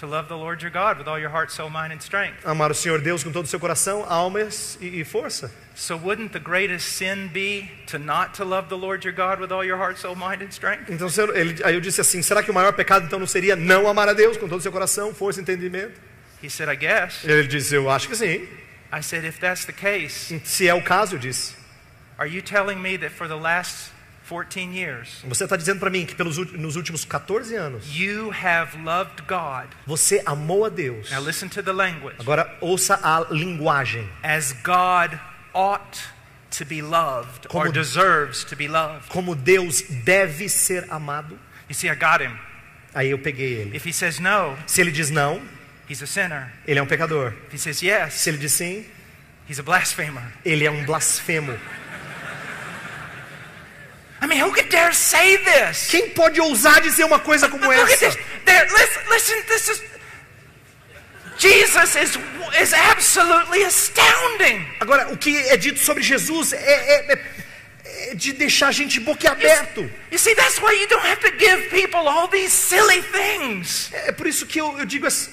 To love the Lord your God with all your heart, soul, mind, and strength.
Amar o Senhor Deus com todo o seu coração, alma e, e força.
So wouldn't the greatest sin be to not to love the Lord your God with all your heart, soul, mind, and strength?
Então, ele, aí eu disse assim: será que o maior pecado então não seria não amar a Deus com todo o seu coração, força e entendimento?
He said, I guess.
Ele disse: eu acho que sim.
I said, If that's the case,
Se é o caso, eu disse: você está dizendo para mim que pelos, nos últimos 14 anos
you have loved God?
você amou a Deus.
Now listen to the language.
Agora ouça a linguagem.
As God ought to be loved or
Como-
deserves to be loved.
Como Deus deve ser amado.
You see, I got him.
Aí eu peguei ele.
If he says no,
Se ele diz não,
he's a sinner.
ele é um pecador.
If he says yes,
Se ele diz sim,
he's a blasphemer.
ele é um blasfemo.
I mean, who could dare say this?
Quem pode ousar dizer uma coisa como
Look at
essa?
this. There, listen, listen, this is. Jesus is, is absolutely astounding.
Agora, o que é dito sobre Jesus é, é- é- é de deixar a gente boquiaberto.
You see, that's why you don't have to give people all these silly things.
É por isso que eu, eu digo assim.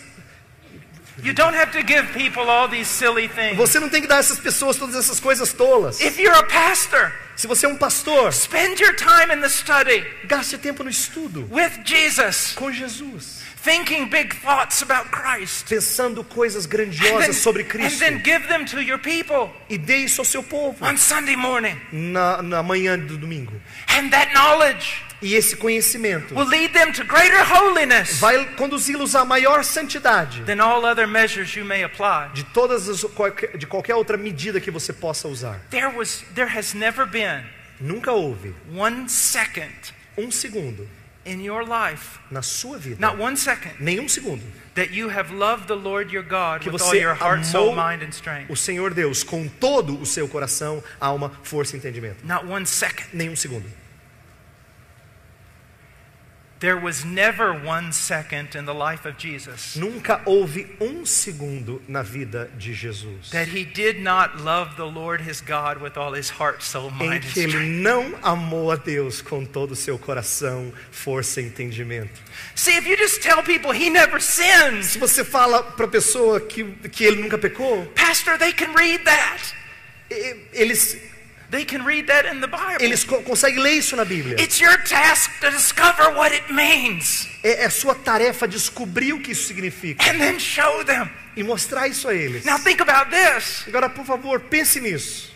Você não tem que dar a essas pessoas todas essas coisas tolas.
If you're a pastor,
Se você é um pastor,
spend your time in the study
gaste tempo no estudo
with Jesus,
com Jesus,
thinking big thoughts about Christ.
pensando coisas
And
grandiosas
then,
sobre
and
Cristo
then give them to your people
e dê isso ao seu povo
on Sunday morning.
na, na manhã do domingo.
And that knowledge
E esse conhecimento
will lead them to greater holiness
vai conduzi-los à maior santidade
than all other measures you may apply.
de todas as, de qualquer outra medida que você possa usar.
There was there has never been
Nunca houve
one second
um segundo
in your life,
na sua vida,
not one second,
nenhum segundo,
that you have loved the Lord your God
que
with all your heart, soul, mind, and strength.
o Senhor Deus com todo o seu coração, alma, força e entendimento.
Not one second.
Nenhum segundo.
There was never one second in the life of Jesus
Nunca houve um segundo na vida de Jesus
that he did not love the Lord his God with all his heart, soul,
em
mind, and
que ele
strength.
não amou a Deus com todo o seu coração, força e entendimento.
See, if you just tell people he never sins,
Se você fala para a pessoa que, que ele nunca pecou,
Pastor, they can read that.
e- eles,
They can read that in the Bible.
eles co- conseguem ler isso na Bíblia.
It's your task to discover what it means
É, é sua tarefa descobrir o que isso significa
and then show them.
e mostrar isso a eles.
Now, think about this.
Agora, por favor, pense nisso.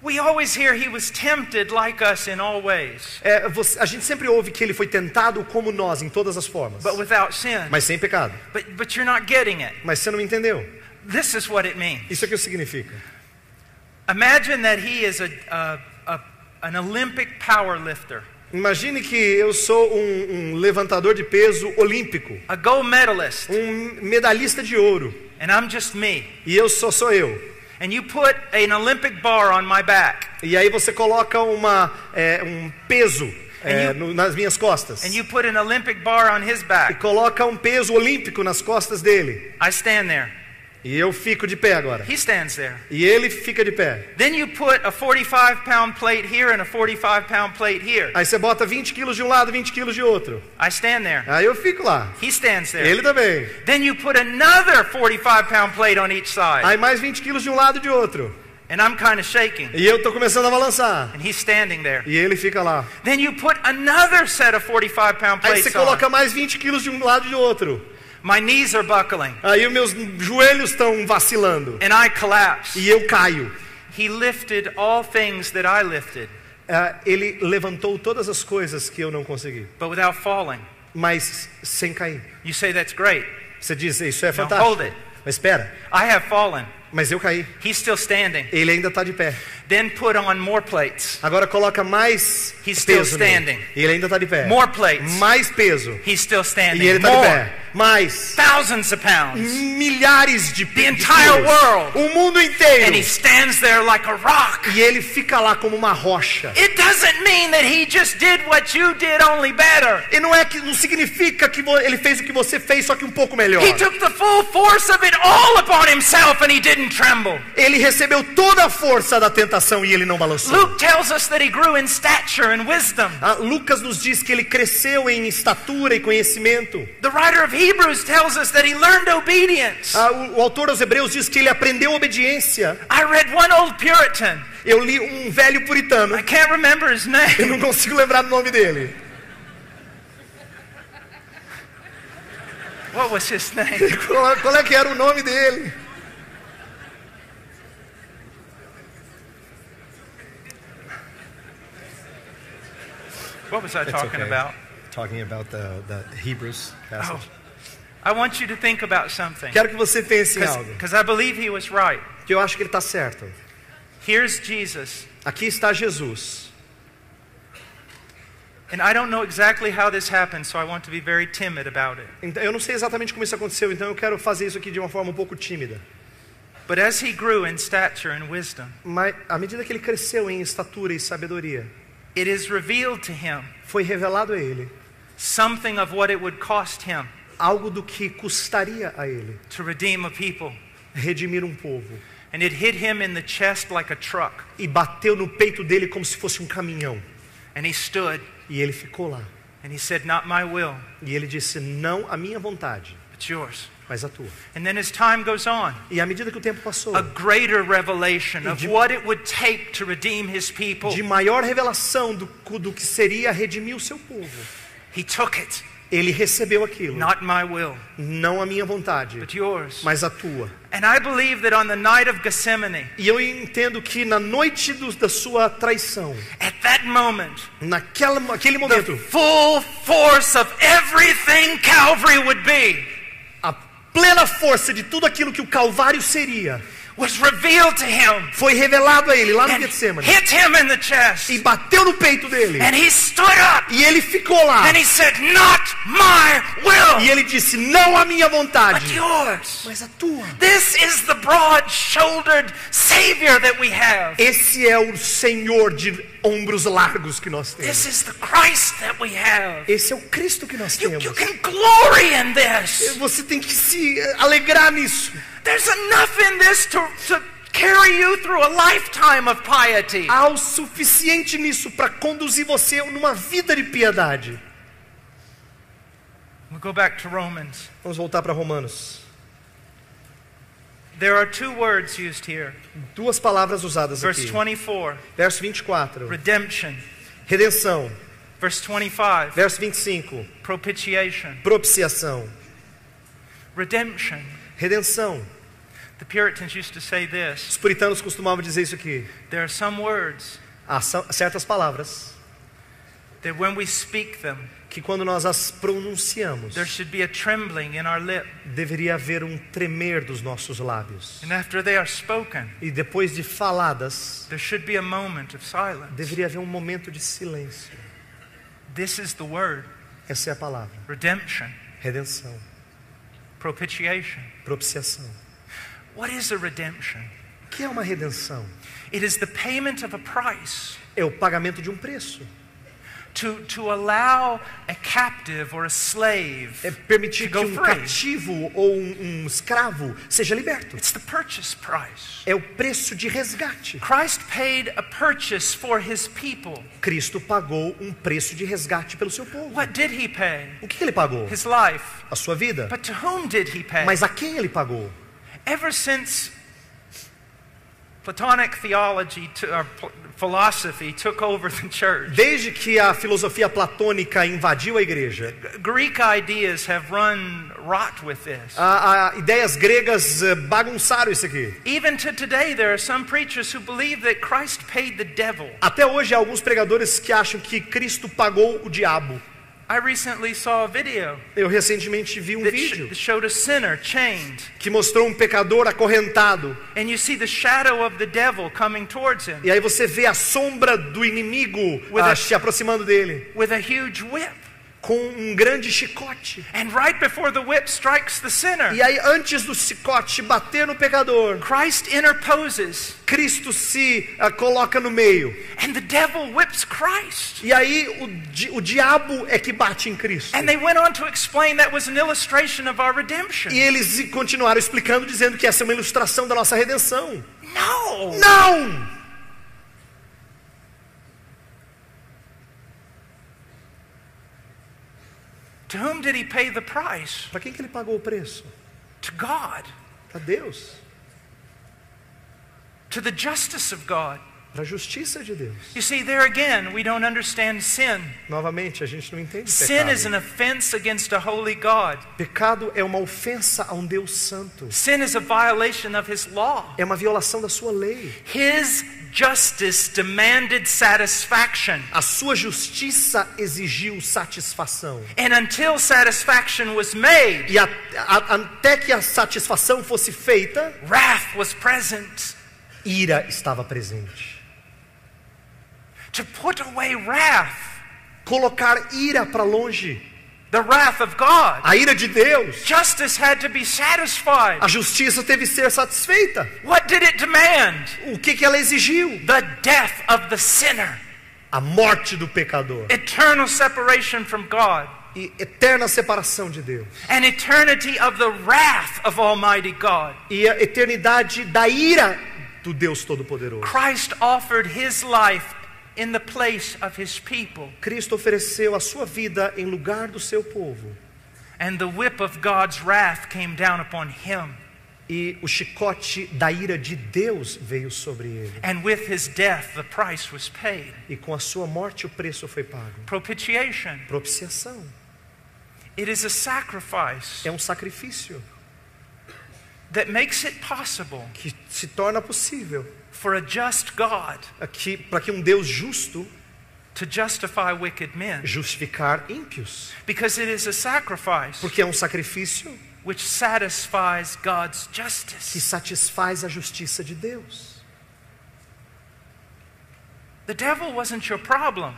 We always hear he was tempted like us in all ways,
É, você- a gente sempre ouve que ele foi tentado como nós, em todas as formas,
but without sin.
mas sem pecado.
But, but you're not getting it.
Mas você não entendeu.
This is what it means.
Isso é o que significa.
Imagine that he is a, a, a, an Olympic power lifter,
Imagine que eu sou um, um levantador de peso olímpico,
a gold medalist,
um medalhista de ouro,
and I'm just me.
e eu só sou eu.
And you put an Olympic bar on my back,
E aí você coloca uma, é, um peso é,
you-
no- nas minhas costas.
and you put an Olympic bar on his
E
back.
coloca um peso olímpico nas costas dele.
I stand there.
E eu fico de pé agora.
He stands there.
E ele fica de pé.
Then you put a 45 pound plate here and a 45 pound plate here.
Aí você bota 20 quilos de um lado, 20 quilos de outro.
I stand there.
Aí eu fico lá.
He stands there.
Ele também.
Then you put another 45 pound plate on each side.
Aí mais 20 quilos de um lado e de outro.
And I'm kind of shaking.
E eu tô começando a balançar.
And he's standing there.
E ele fica lá.
Then you put another set of 45 pound
Aí
plates
você coloca
on.
mais 20 quilos de um lado e de outro.
My knees are buckling.
Aí os meus joelhos estão vacilando.
And I collapse.
E eu caio.
He lifted all things that I lifted,
Ah, ele levantou todas as coisas que eu não consegui.
but without falling.
Mas sem cair.
You say that's great.
Você diz, isso é
Now hold
fantástico.
it.
Mas espera.
I have fallen.
Mas eu caí.
He's still standing.
Ele ainda está de pé.
Then put on more plates.
Agora coloca mais
He's still
peso nele.
standing.
E ele ainda está de pé.
More plates.
Mais peso.
He's still standing.
E ele está de
More.
pé. Mais.
Thousands of pounds.
Milhares de
The entire
quilos.
world.
O mundo
And he
inteiro.
stands there like a rock.
E ele fica lá como uma rocha.
It doesn't mean that he just did what you did, only better.
E não é que não significa que vo- ele fez o que você fez, só que um pouco melhor.
He took the full force of it all upon himself and he didn't tremble.
Ele recebeu toda a força da tentação e ele não balançou.
Luke tells us that he grew in stature and wisdom.
Ah, Lucas nos diz que ele cresceu em estatura e conhecimento.
The writer of Hebrews tells us that he learned obedience.
Ah, o, o autor aos Hebreus diz que ele aprendeu obediência.
I read one old Puritan.
Eu li um velho puritano.
I can't remember his
Eu
name.
não consigo lembrar o nome dele.
What was his name?
Qual, qual é que era o nome dele?
What was I talking about?
Talking about the, the Hebrews
Oh, I want you to think about something.
Quero que você pense em algo.
Because I believe he was right.
Que eu acho que ele está certo.
Here's Jesus.
Aqui está Jesus.
And I don't know exactly how this happened, so I want to be very timid about it.
Eu não sei exatamente como isso aconteceu, então eu quero fazer isso aqui de uma forma um pouco tímida.
But as he grew in stature and wisdom,
Mas à medida que ele cresceu em estatura e sabedoria,
it is revealed to him
foi revelado a ele
something of what it would cost him
algo do que custaria a ele
to redeem a people.
redimir um povo.
And it hit him in the chest like a truck.
E bateu no peito dele como se fosse um caminhão.
And he stood
E ele ficou lá.
and he said, Not my will,
E ele disse: Não a minha vontade,
It's yours.
Mas a tua.
And then as time goes on,
E à medida que o tempo passou,
a greater revelation of
de-
what it would take to redeem his people.
de maior revelação do, do que seria redimir o seu povo,
He took it.
ele recebeu aquilo.
Not my will,
Não a minha vontade,
but yours.
mas a tua.
And I believe that on the night of Gethsemane,
E eu entendo que na noite do- da sua traição,
at that moment,
naquela, naquele
the
momento,
full force of everything Calvary would be
plena força de tudo aquilo que o Calvário seria
was revealed to him
foi revelado a ele lá no Getsemane
hit him in the chest.
e bateu no peito dele.
And he stood up
E ele ficou lá.
and he said, Not my
E
will,
ele disse: Não a minha
but
vontade,
yours.
mas a tua.
This is the broad shouldered Savior that we have.
Esse é o Senhor de ombros largos que nós
This
temos.
is the Christ that we have.
Esse é o Cristo que nós
You,
temos.
you can glory in this.
Você tem que se alegrar nisso.
There's enough in this to, to carry you through a lifetime of piety.
Há o suficiente nisso para conduzir você numa vida de piedade.
We'll go back to Romans.
Vamos voltar para Romanos.
There are two words used here.
Duas palavras usadas
Verse
aqui.
24,
Verso 24.
redemption.
Redenção.
Verse 25,
Verso 25.
propitiation.
Propiciação.
Redemption.
Redenção.
The Puritans used to say this
Os puritanos costumavam dizer isso aqui.
there are some words
Há certas palavras
that when we speak them,
que quando nós as pronunciamos,
there should be a trembling in our lip.
deveria haver um tremer dos nossos lábios.
And after they are spoken,
E depois de faladas,
there should be a moment of silence.
deveria haver um momento de silêncio.
This is the word
Essa é a palavra.
redemption,
Redenção.
propitiation.
Propiciação.
What is a redemption?
O que é uma redenção?
It is the payment of a price
É o pagamento de um preço.
to, to allow a captive or a slave
É permitir
to
que um
free.
cativo ou um, um escravo seja liberto.
It's the purchase price.
É o preço de resgate.
Christ paid a purchase for his people.
Cristo pagou um preço de resgate pelo seu povo.
What did he pay?
O que que ele pagou?
His life.
A sua vida.
But to whom did he pay?
Mas a quem ele pagou?
Ever since Platonic theology to, or ph- philosophy took over the church,
Desde que a filosofia platônica invadiu a igreja,
Greek ideas have run rot with this.
a, a- ideias gregas eh, bagunçaram isso aqui.
Even to today, there are some preachers who believe that Christ paid the devil.
Até hoje há alguns pregadores que acham que Cristo pagou o diabo.
I recently saw a video
Eu recentemente vi um vídeo
that showed a sinner chained,
que mostrou um pecador acorrentado.
and you see the shadow of the devil coming towards him
E aí você vê a sombra do inimigo ah, se aproximando dele
with a huge whip.
Com um grande chicote.
And right before the whip strikes the sinner,
E aí antes do chicote bater no pecador,
Christ interposes,
Cristo se ah, coloca no meio.
and the devil whips Christ.
E aí o, di- o diabo é que bate em Cristo.
And they went on to explain that was an illustration of our redemption.
E eles continuaram explicando, dizendo que essa é uma ilustração da nossa redenção.
No!
Não!
To whom did he pay the price?
Para quem que ele pagou o preço?
To God.
Para Deus.
To the justice of God.
Para a justiça de Deus.
You see, there again, we don't understand sin.
Novamente, a gente não entende
Sin is an
pecado.
offense against a holy God.
Pecado é uma ofensa a um Deus santo.
Sin is a violation of his law.
É uma violação da sua lei.
His justice demanded satisfaction.
A sua justiça exigiu satisfação.
And until satisfaction was made,
E a- a- até que a satisfação fosse feita,
wrath was present.
ira estava presente.
To put away wrath,
Colocar ira para longe.
the wrath of God,
A ira de Deus.
justice had to be satisfied.
A justiça teve que ser satisfeita.
What did it demand?
O que, que ela exigiu?
The death of the sinner,
A morte do pecador.
eternal separation from God,
E eterna separação de Deus.
an eternity of the wrath of Almighty God.
E a eternidade da ira do Deus Todo-Poderoso.
Christ offered his life in the place of his people.
Cristo ofereceu a sua vida em lugar do seu povo.
And the whip of God's wrath came down upon him.
E o chicote da ira de Deus veio sobre ele.
And with his death, the price was paid.
E com a sua morte o preço foi pago.
Propitiation.
Propiciação.
It is a sacrifice
É um sacrifício
that makes it possible
que se torna possível
for a just God
aqui para que um Deus justo
to justify wicked men.
justificar ímpios,
Because it is a sacrifice
porque é um sacrifício
which satisfies God's
que
justice.
satisfaz a justiça de Deus.
The devil wasn't your problem,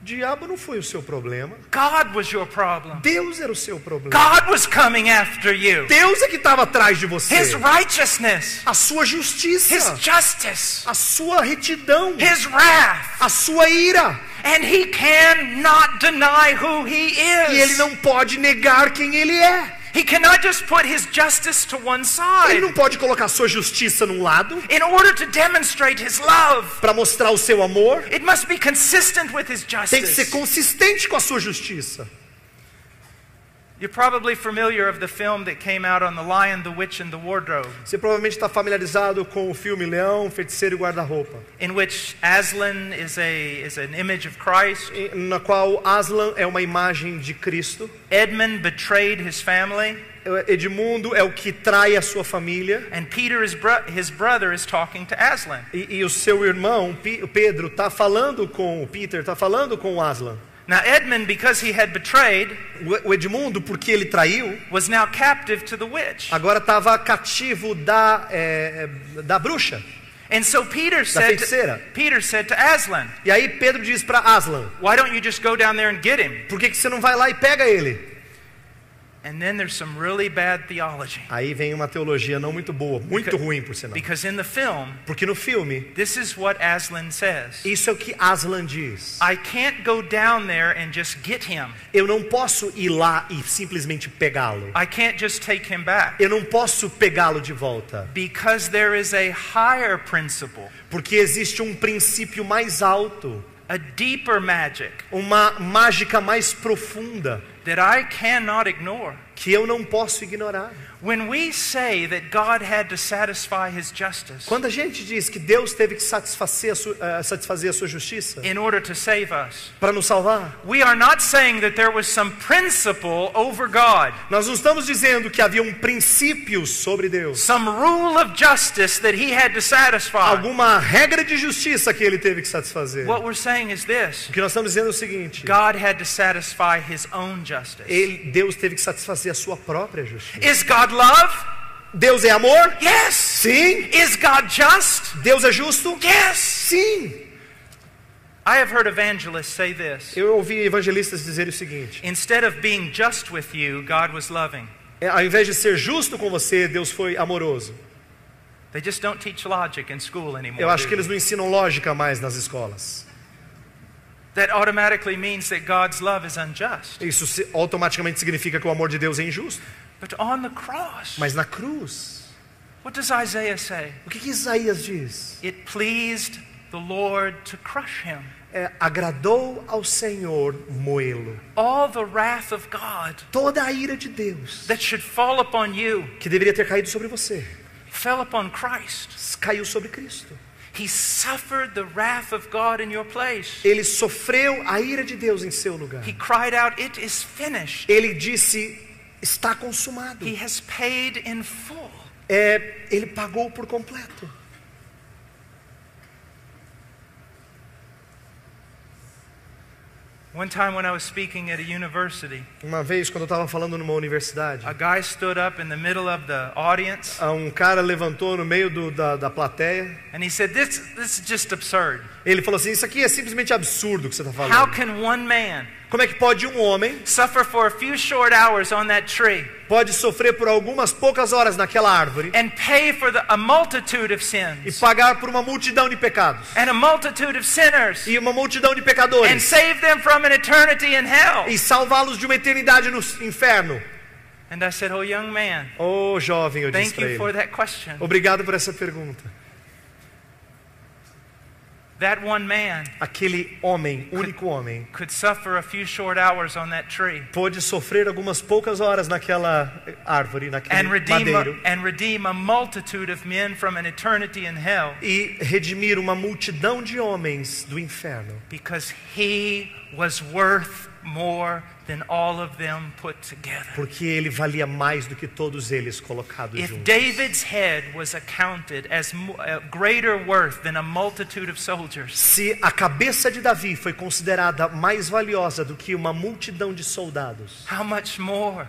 diabo não foi o seu problema,
God was your problem.
Deus era o seu problema.
God was coming after you.
Deus é que estava atrás de você.
His righteousness,
A sua justiça,
His justice,
a sua retidão,
His wrath.
a sua ira.
And He cannot deny who He
E ele
is.
não pode negar quem ele é.
He cannot just put His justice to one
Ele
side.
não pode colocar sua justiça num lado
In order to demonstrate His love,
para mostrar o seu amor.
it must be consistent with His
Tem que ser
justice.
consistente com a sua justiça.
You're probably familiar of the film that came out on the Lion, the Witch, and the Wardrobe,
Você provavelmente está familiarizado com o filme Leão, Feiticeiro e Guarda-Roupa,
in which Aslan is a is an image of Christ.
na qual Aslan é uma imagem de Cristo,
Edmund betrayed his family,
Edmundo é o que trai a sua família,
and Peter, his, bro- his brother, is talking to Aslan.
e, e o seu irmão, Pedro, está falando com o Peter, está falando com o Aslan.
Now, Edmund, because he had betrayed,
O Edmundo, porque ele traiu,
was now captive to the witch.
agora estava cativo da, é, é, da bruxa.
And so Peter said, to, Peter said to Aslan,
E aí Pedro diz para Aslan:
Why don't you just go down there and get him?
Por que, que você não vai lá e pega ele?
And then there's some really bad theology.
Aí vem uma teologia não muito boa, muito ruim por sinal.
Because in the film,
Porque no filme,
this is what Aslan says
isso é o que Aslan diz.
I can't go down there and just get him,
Eu não posso ir lá e simplesmente pegá-lo.
I can't just take him back.
Eu não posso pegá-lo de volta.
Because there is a higher principle,
Porque existe um princípio mais alto,
a deeper magic
uma mágica mais profunda,
that I cannot ignore.
Que eu não posso ignorar.
When we say that God had to satisfy his justice
Quando a gente diz que Deus teve que satisfazer a sua, eh, satisfazer a sua justiça
in order to save us,
para nos salvar,
we are not saying that there was some principle over God,
nós não estamos dizendo que havia um princípio sobre Deus,
some rule of justice that he had to satisfy.
alguma regra de justiça que ele teve que satisfazer.
What we're saying is this
O que nós estamos dizendo é o seguinte:
God had to satisfy his own justice.
ele, Deus teve que satisfazer a sua própria justiça.
Is God love?
Deus é amor?
Yes.
Sim.
Is God just?
Deus é justo?
Yes.
Sim.
I have heard evangelists say this.
Eu ouvi evangelistas dizerem o seguinte:
Instead of being just with you, God was loving.
é, ao invés de ser justo com você, Deus foi amoroso.
They just don't teach logic in school anymore.
Eu acho que eles não ensinam lógica mais nas escolas.
That automatically means that God's love is unjust.
Isso automaticamente significa que o amor de Deus é injusto.
But on the cross,
Mas na cruz,
what does Isaiah say?
o que, que Isaías diz?
It pleased the Lord to crush him.
É, agradou ao Senhor moê-lo.
All the wrath of God
Toda a ira de Deus
that should fall upon you
que deveria ter caído sobre você,
fell upon Christ.
caiu sobre Cristo.
He suffered the wrath of God in your place.
Ele sofreu a ira de Deus em seu lugar.
He cried out, It is finished.
Ele disse: está consumado.
He has paid in full.
É, ele pagou por completo.
One time when I was speaking at a university,
Uma vez, quando eu estava falando numa universidade,
a guy stood up in the middle of the audience
um cara levantou no meio do- da, da plateia.
and he said, This, this is just absurd.
Ele falou assim: Isso aqui é simplesmente absurdo o que você está falando.
How can one man
Como é que pode um homem
suffer for a few short hours on that tree
pode sofrer por algumas poucas horas naquela árvore
and pay for the, a multitude of
e
sins
pagar por uma multidão de pecados
and a multitude of sinners
e uma multidão de
and
pecadores
save them from an eternity in hell?
e salvá-los de uma eternidade no inferno?
And I said, Oh, young man,
Ô jovem, eu disse
thank
para
you for
ele.
that question.
Obrigado por essa pergunta.
That one man
Aquele homem, único homem,
could suffer a few short hours on that tree
pôde sofrer algumas poucas horas naquela árvore, naquele
and redeem,
madeiro,
a, and redeem a multitude of men from an eternity in hell
e redimir uma multidão de homens do inferno,
because he was worth more than all of them put together.
porque ele valia mais do que todos eles colocados
If
juntos.
David's head was accounted as uh, greater worth than a multitude of soldiers,
Se a cabeça de Davi foi considerada mais valiosa do que uma multidão de soldados,
how much more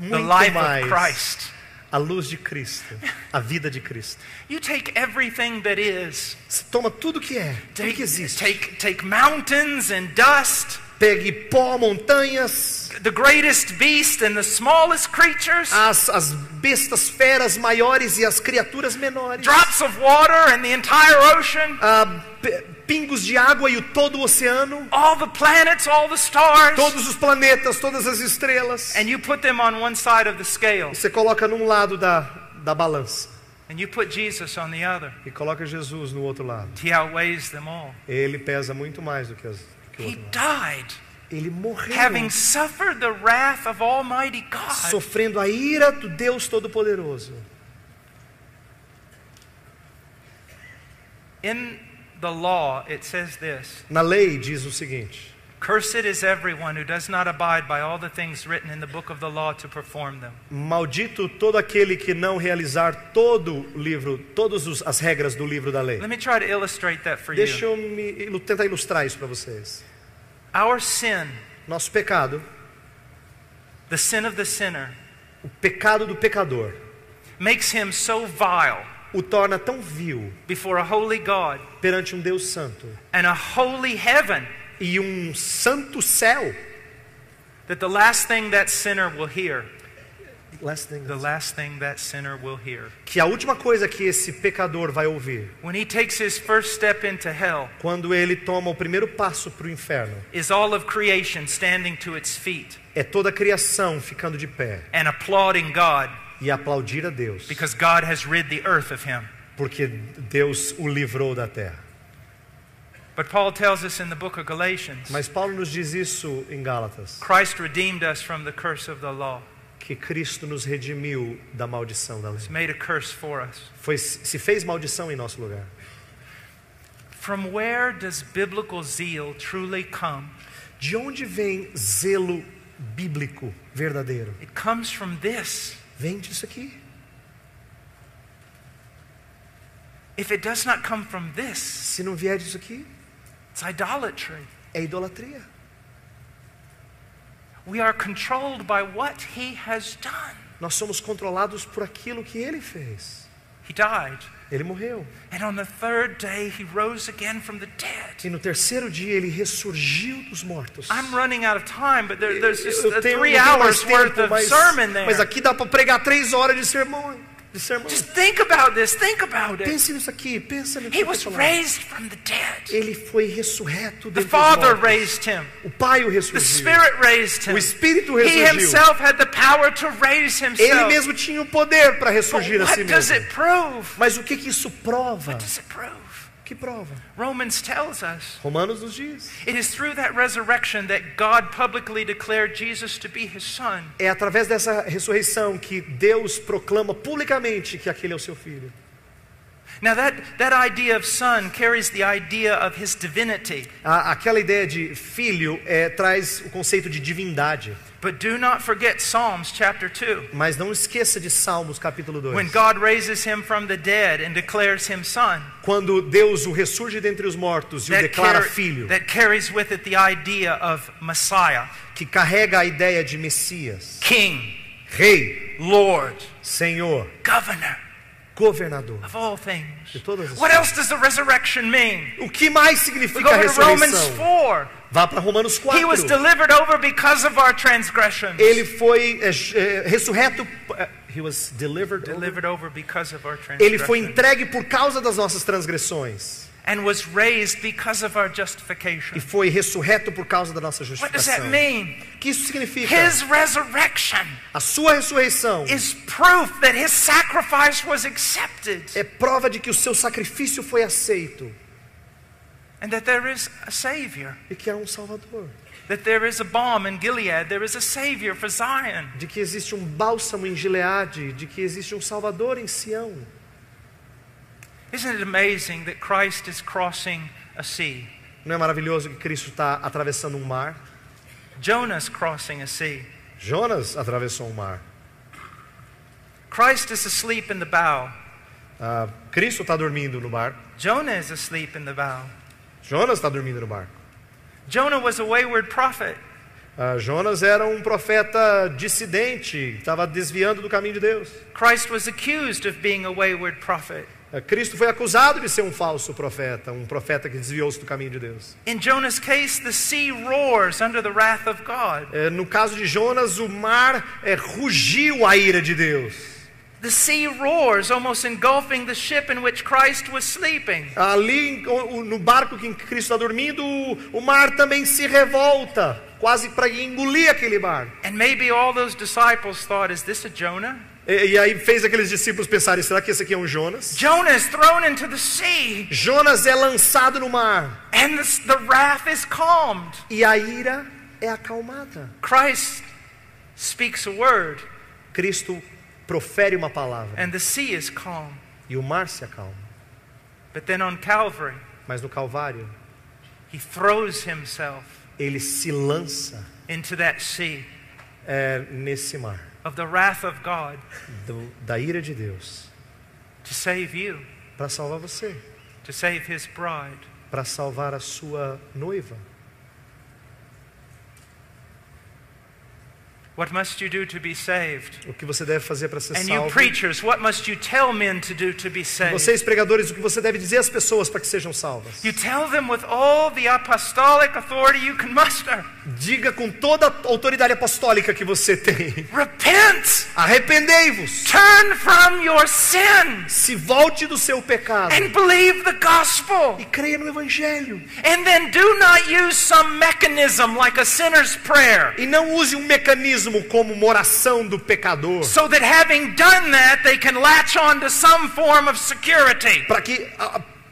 the life
mais
of Christ?
a luz de Cristo, a vida de Cristo.
You take everything that is,
Você toma tudo que é, tudo
take,
que existe.
take, take mountains and dust,
Pegue pó, montanhas,
the greatest beast and the smallest creatures,
as, as bestas feras maiores e as criaturas menores,
drops of water and the entire ocean,
pe- pingos de água e o todo o oceano,
all the planets, all the stars,
todos os planetas, todas as estrelas.
and you put them on one side of the scale,
Você coloca num lado da, da balança
and you put Jesus on the other.
e coloca Jesus no outro lado.
He outweighs them all.
Ele pesa muito mais do que, as,
He died,
Ele morreu
having suffered the wrath of Almighty God.
sofrendo a ira do Deus Todo-Poderoso.
In the law, it says this
Na lei diz o seguinte:
Cursed is everyone who does not abide by all the things written in the book of the law to perform them.
Maldito todo aquele que não realizar todo o livro, todas os- as regras do livro da lei.
Let me try to illustrate that for
Deixa
you.
eu me, ilu- tentar ilustrar isso para vocês.
Our sin,
Nosso pecado,
the sin of the sinner,
o pecado do pecador,
makes him so vile
o torna tão vil
before a holy God
perante um Deus santo
and a holy heaven
e um santo céu.
that the last thing that sinner will hear,
Last thing,
the last thing that sinner will hear,
que a última coisa que esse pecador vai ouvir
when he takes his first step into hell,
quando ele toma o primeiro passo para o inferno
is all of creation standing to its feet
é toda a criação ficando de pé
and applauding God
e aplaudir a Deus,
because God has rid the earth of him.
porque Deus o livrou da terra.
But Paul tells us in the book of Galatians
Mas Paulo nos diz isso em Gálatas,
Christ redeemed us from the curse of the law.
que Cristo nos redimiu da maldição da lei.
He's made a curse for us.
Foi, se fez maldição em nosso lugar.
From where does biblical zeal truly come?
De onde vem zelo bíblico verdadeiro?
It comes from this.
Vem disso aqui.
If it does not come from this,
Se não vier disso aqui,
it's idolatry.
é idolatria.
We are controlled by what he has done.
Nós somos controlados por aquilo que ele fez.
He died.
Ele morreu.
And on the third day, he rose again from the dead.
E no terceiro dia ele ressurgiu dos mortos.
I'm running out of time, but there, there's just
Eu tenho-
three hours worth
tempo,
of
mas,
sermon there.
mas aqui dá para pregar três horas de sermão. De sermão.
Just think about this. Think about it.
Pense nisso aqui, pensa nisso
He was raised from the dead.
Ele foi ressurreto
The
os
Father
mortos.
raised him.
O Pai o
The
ressurgiu.
Spirit raised him.
O Espírito
He
ressurgiu.
himself had the power to raise
Ele
himself.
mesmo tinha o poder para
But
ressurgir a si
what does
mesmo.
it prove?
Mas o que, que isso prova?
What does it prove?
Que prova?
Romans tells us
Romanos nos diz.
it is through that resurrection that God publicly declared Jesus to be his son.
É através dessa ressurreição que Deus proclama publicamente que aquele é o seu filho.
Now, that, that idea of son carries the idea of his divinity.
A- aquela ideia de filho é, traz o conceito de divindade.
But do not forget Psalms chapter 2.
Mas não esqueça de Salmos capítulo 2.
When God raises him from the dead and declares him son,
Quando Deus o ressurge dentre os mortos e o declara filho,
that carries with it the idea of Messiah,
que carrega a ideia de Messias,
King,
Rei,
Lord,
Senhor,
Governor
Governador.
of all things.
De todas as
What else does the resurrection mean?
O que mais significa a ressurreição?
4.
Vá para Romanos
He was
4.
delivered over because of our transgressions.
Ele foi é, é, ressurreto. é, He was delivered. over.
Delivered over because of our
Ele foi entregue por causa das nossas transgressões
And was raised because of our
e
justification.
foi ressurreto por causa da nossa
What does that
justificação.
mean?
O que isso significa?
His resurrection
A sua ressurreição
is proof that his sacrifice was accepted.
é prova de que o seu sacrifício foi aceito.
and that there is a Savior,
e que há um Salvador,
that there is a balm in Gilead, there is a Savior for Zion.
de que existe um bálsamo em Gileade, de que existe um Salvador em Sião.
Isn't it amazing that Christ is crossing a sea?
Não é maravilhoso que Cristo está atravessando um mar?
Jonah's crossing a sea.
Jonas atravessou um mar.
Christ is asleep in the bow.
Ah, Cristo está dormindo no barco.
Jonah is asleep in the bow.
Jonas está dormindo no barco.
Jonah was a wayward prophet.
Ah, Jonas era um profeta dissidente, estava desviando do caminho de Deus.
Christ was accused of being a wayward prophet.
Ah, Cristo foi acusado de ser um falso profeta, um profeta que desviou-se do caminho de Deus.
In Jonah's case, the sea roars under the wrath of God.
Eh, no caso de Jonas, o mar eh, rugiu a ira de Deus.
The sea roars, almost engulfing the ship in which Christ was sleeping.
Ali no barco que Cristo está dormindo, o, o mar também se revolta, quase para engolir aquele barco.
And maybe all those disciples thought, is this a Jonah?
E, e aí fez aqueles discípulos pensarem: será que esse aqui é um Jonas?
Jonah is thrown into the sea,
Jonas é lançado no mar
and the, the wrath is calmed.
e a ira é acalmada.
Christ speaks a word,
Cristo profere uma palavra
and the sea is calm.
e o mar se acalma.
But then on Calvary,
Mas no Calvário,
he throws himself
ele se lança
into that sea
é, nesse mar
of the wrath of God
do- da ira de Deus
to save you,
para salvar você,
to save his bride.
para salvar a sua noiva.
What must you do to be saved?
O que você deve fazer para ser
And you
salvo?
preachers, what must you tell men to do to be saved?
Vocês pregadores, o que você deve dizer às pessoas para que sejam salvas?
You tell them with all the apostolic authority you can muster.
Diga com toda a autoridade apostólica que você tem:
Repent!
arrependei-vos,
Turn from your sin
se volte do seu pecado
and believe the gospel.
e creia no Evangelho.
And then do not use some mechanism like a sinner's prayer,
E não use um mecanismo como uma oração do pecador,
so that having done that, they can latch on to some form of security.
para que,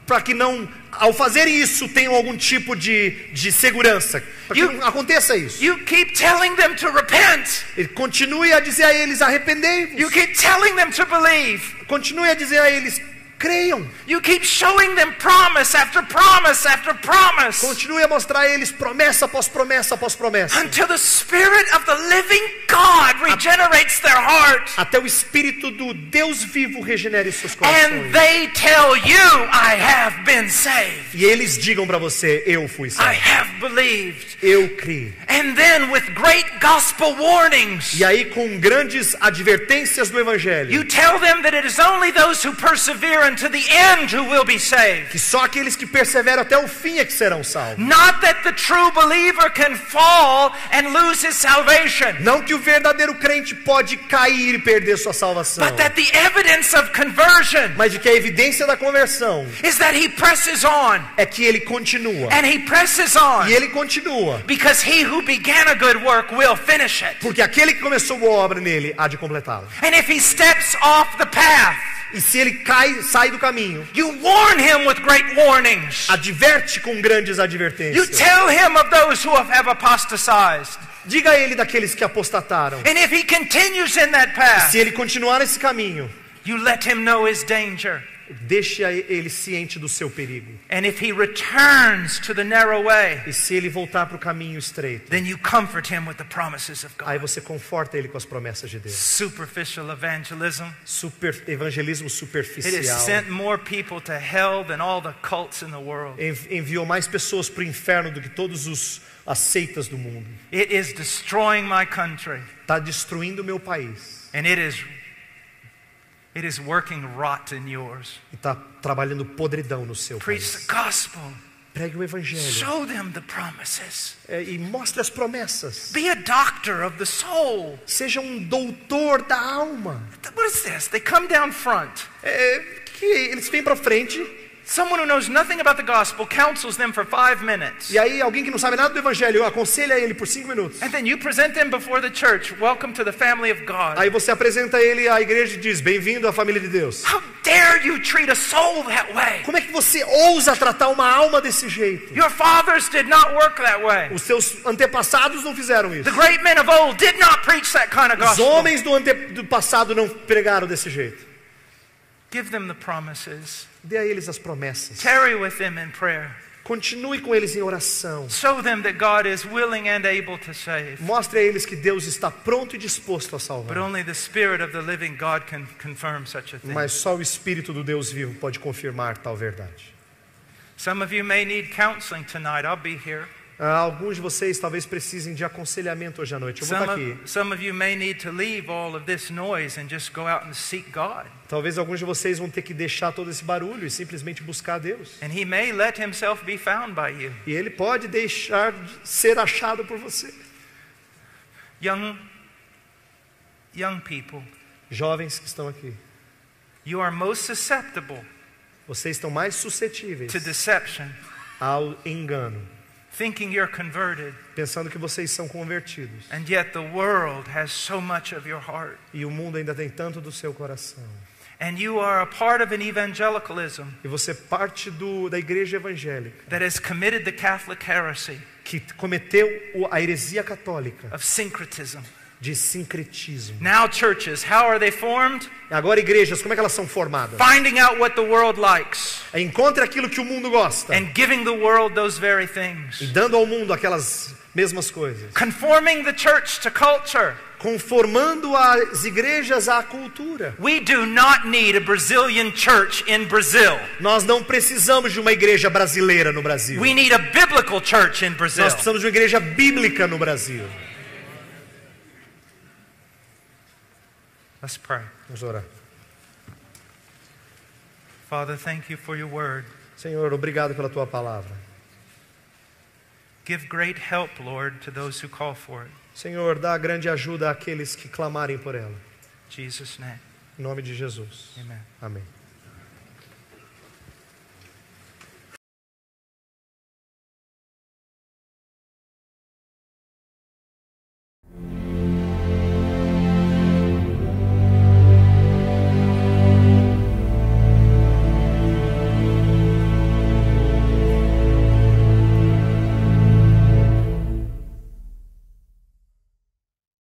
para que não, ao fazer isso, tenham algum tipo de, de segurança. Para que
You-
aconteça isso.
You keep telling them to repent.
Ele continue a dizer a eles:
You
arrependei-vos.
keep telling them to believe.
Continue a dizer a eles: creiam.
You keep showing them promise after promise after promise
Continue a mostrar a eles promessa após promessa após promessa.
until the Spirit of the living God regenerates their heart.
Até o Espírito do Deus vivo regenere seus
And
corações.
they tell you, I have been saved.
E eles digam para você: Eu fui
I
salvo.
have believed.
Eu criei.
And then, with great gospel warnings,
E aí, com grandes advertências do Evangelho,
you tell them that it is only those who persevere unto the end who will be saved.
que só aqueles que perseveram até o fim é que serão salvos.
Not that the true believer can fall and lose his salvation,
Não que o verdadeiro crente pode cair e perder sua salvação,
but that the evidence of conversion
mas de que a evidência da conversão
is that he presses on
é que ele continua.
and he presses on
E ele continua.
because he who began a good work will finish it.
Porque aquele que começou boa obra nele há de completá-la.
And if he steps off the path,
E se ele cai, sai do caminho,
you warn him with great warnings.
adverte com grandes
You
advertências.
tell him of those who have, have apostatized.
Diga a ele daqueles que apostataram.
And if he continues in that path,
Se ele continuar nesse caminho,
you let him know his danger.
Deixe ele ciente do seu perigo.
And if he returns to the narrow way,
E se ele voltar para o caminho estreito,
then you comfort him with the promises of
aí
God.
você conforta ele com as promessas de Deus.
Superficial evangelism.
Super, evangelismo
It has
superficial.
sent more people to hell than all the cults in the world.
Env- Enviou mais pessoas para o inferno do que todos os as seitas do mundo.
It is destroying my country.
Está destruindo meu país.
And it is it is working rot in yours.
E está trabalhando podridão no seu
Preach the
país.
gospel.
Pregue o evangelho.
Show them the promises.
É, e mostre as promessas.
Be a doctor of the soul.
Seja um doutor da alma.
What is this? They come down front.
É, que eles vêm para frente,
Someone who knows nothing about the gospel counsels them for five minutes.
E aí alguém que não sabe nada do evangelho aconselha ele por cinco minutos.
And then you present them before the church. Welcome to the family of God.
Aí você apresenta ele à igreja e diz: Bem-vindo à família de Deus.
How dare you treat a soul that way?
Como é que você ousa tratar uma alma desse jeito?
Your fathers did not work that way.
Os seus antepassados não fizeram isso.
The great men of old did not preach that kind of
Os
gospel.
homens do, ante... do passado não pregaram desse jeito.
Give them the promises.
Dê a eles as promessas.
Tarry with them in prayer.
Continue com eles em oração.
Show them that God is willing and able to save.
Mostre a eles que Deus está pronto e disposto a
But
salvar.
only the Spirit of the living God can confirm such a thing.
Mas só o Espírito do Deus vivo pode confirmar tal verdade.
Some of you may need counseling tonight. I'll be here.
Ah, alguns de vocês talvez precisem de aconselhamento hoje à noite. Eu vou estar aqui.
of, some of you may need to leave all of this noise and just go out and seek God.
Talvez alguns de vocês vão ter que deixar todo esse barulho e simplesmente buscar Deus.
And He may let Himself be found by you.
E Ele pode deixar de ser achado por você.
Young, young people,
Jovens que estão aqui,
you are most susceptible
vocês estão mais suscetíveis
to deception,
ao engano,
thinking you're converted,
pensando que vocês são convertidos.
and yet the world has so much of your heart.
E o mundo ainda tem tanto do seu coração.
And you are a part of an evangelicalism
E você parte do, da igreja evangélica
that has committed the Catholic heresy
que cometeu a heresia católica
of syncretism.
De sincretismo.
Now, churches, how are they formed?
Agora, igrejas, como é que elas são formadas?
Finding out what the world likes
Encontre aquilo que o mundo gosta
and giving the world those very
e
things.
dando ao mundo aquelas mesmas coisas.
Conforming the church to culture.
Conformando as igrejas à cultura.
We do not need a Brazilian church in Brazil.
Nós não precisamos de uma igreja brasileira no Brasil.
We need a biblical church in Brazil.
Nós precisamos de uma igreja bíblica no Brasil.
Let's pray.
Vamos orar.
Father, thank you for your word.
Senhor, obrigado pela tua palavra.
Give great help, Lord, to those who call for it.
Senhor, dá grande ajuda àqueles que clamarem por ela.
Jesus' name,
Em nome de Jesus.
amen.
Amém.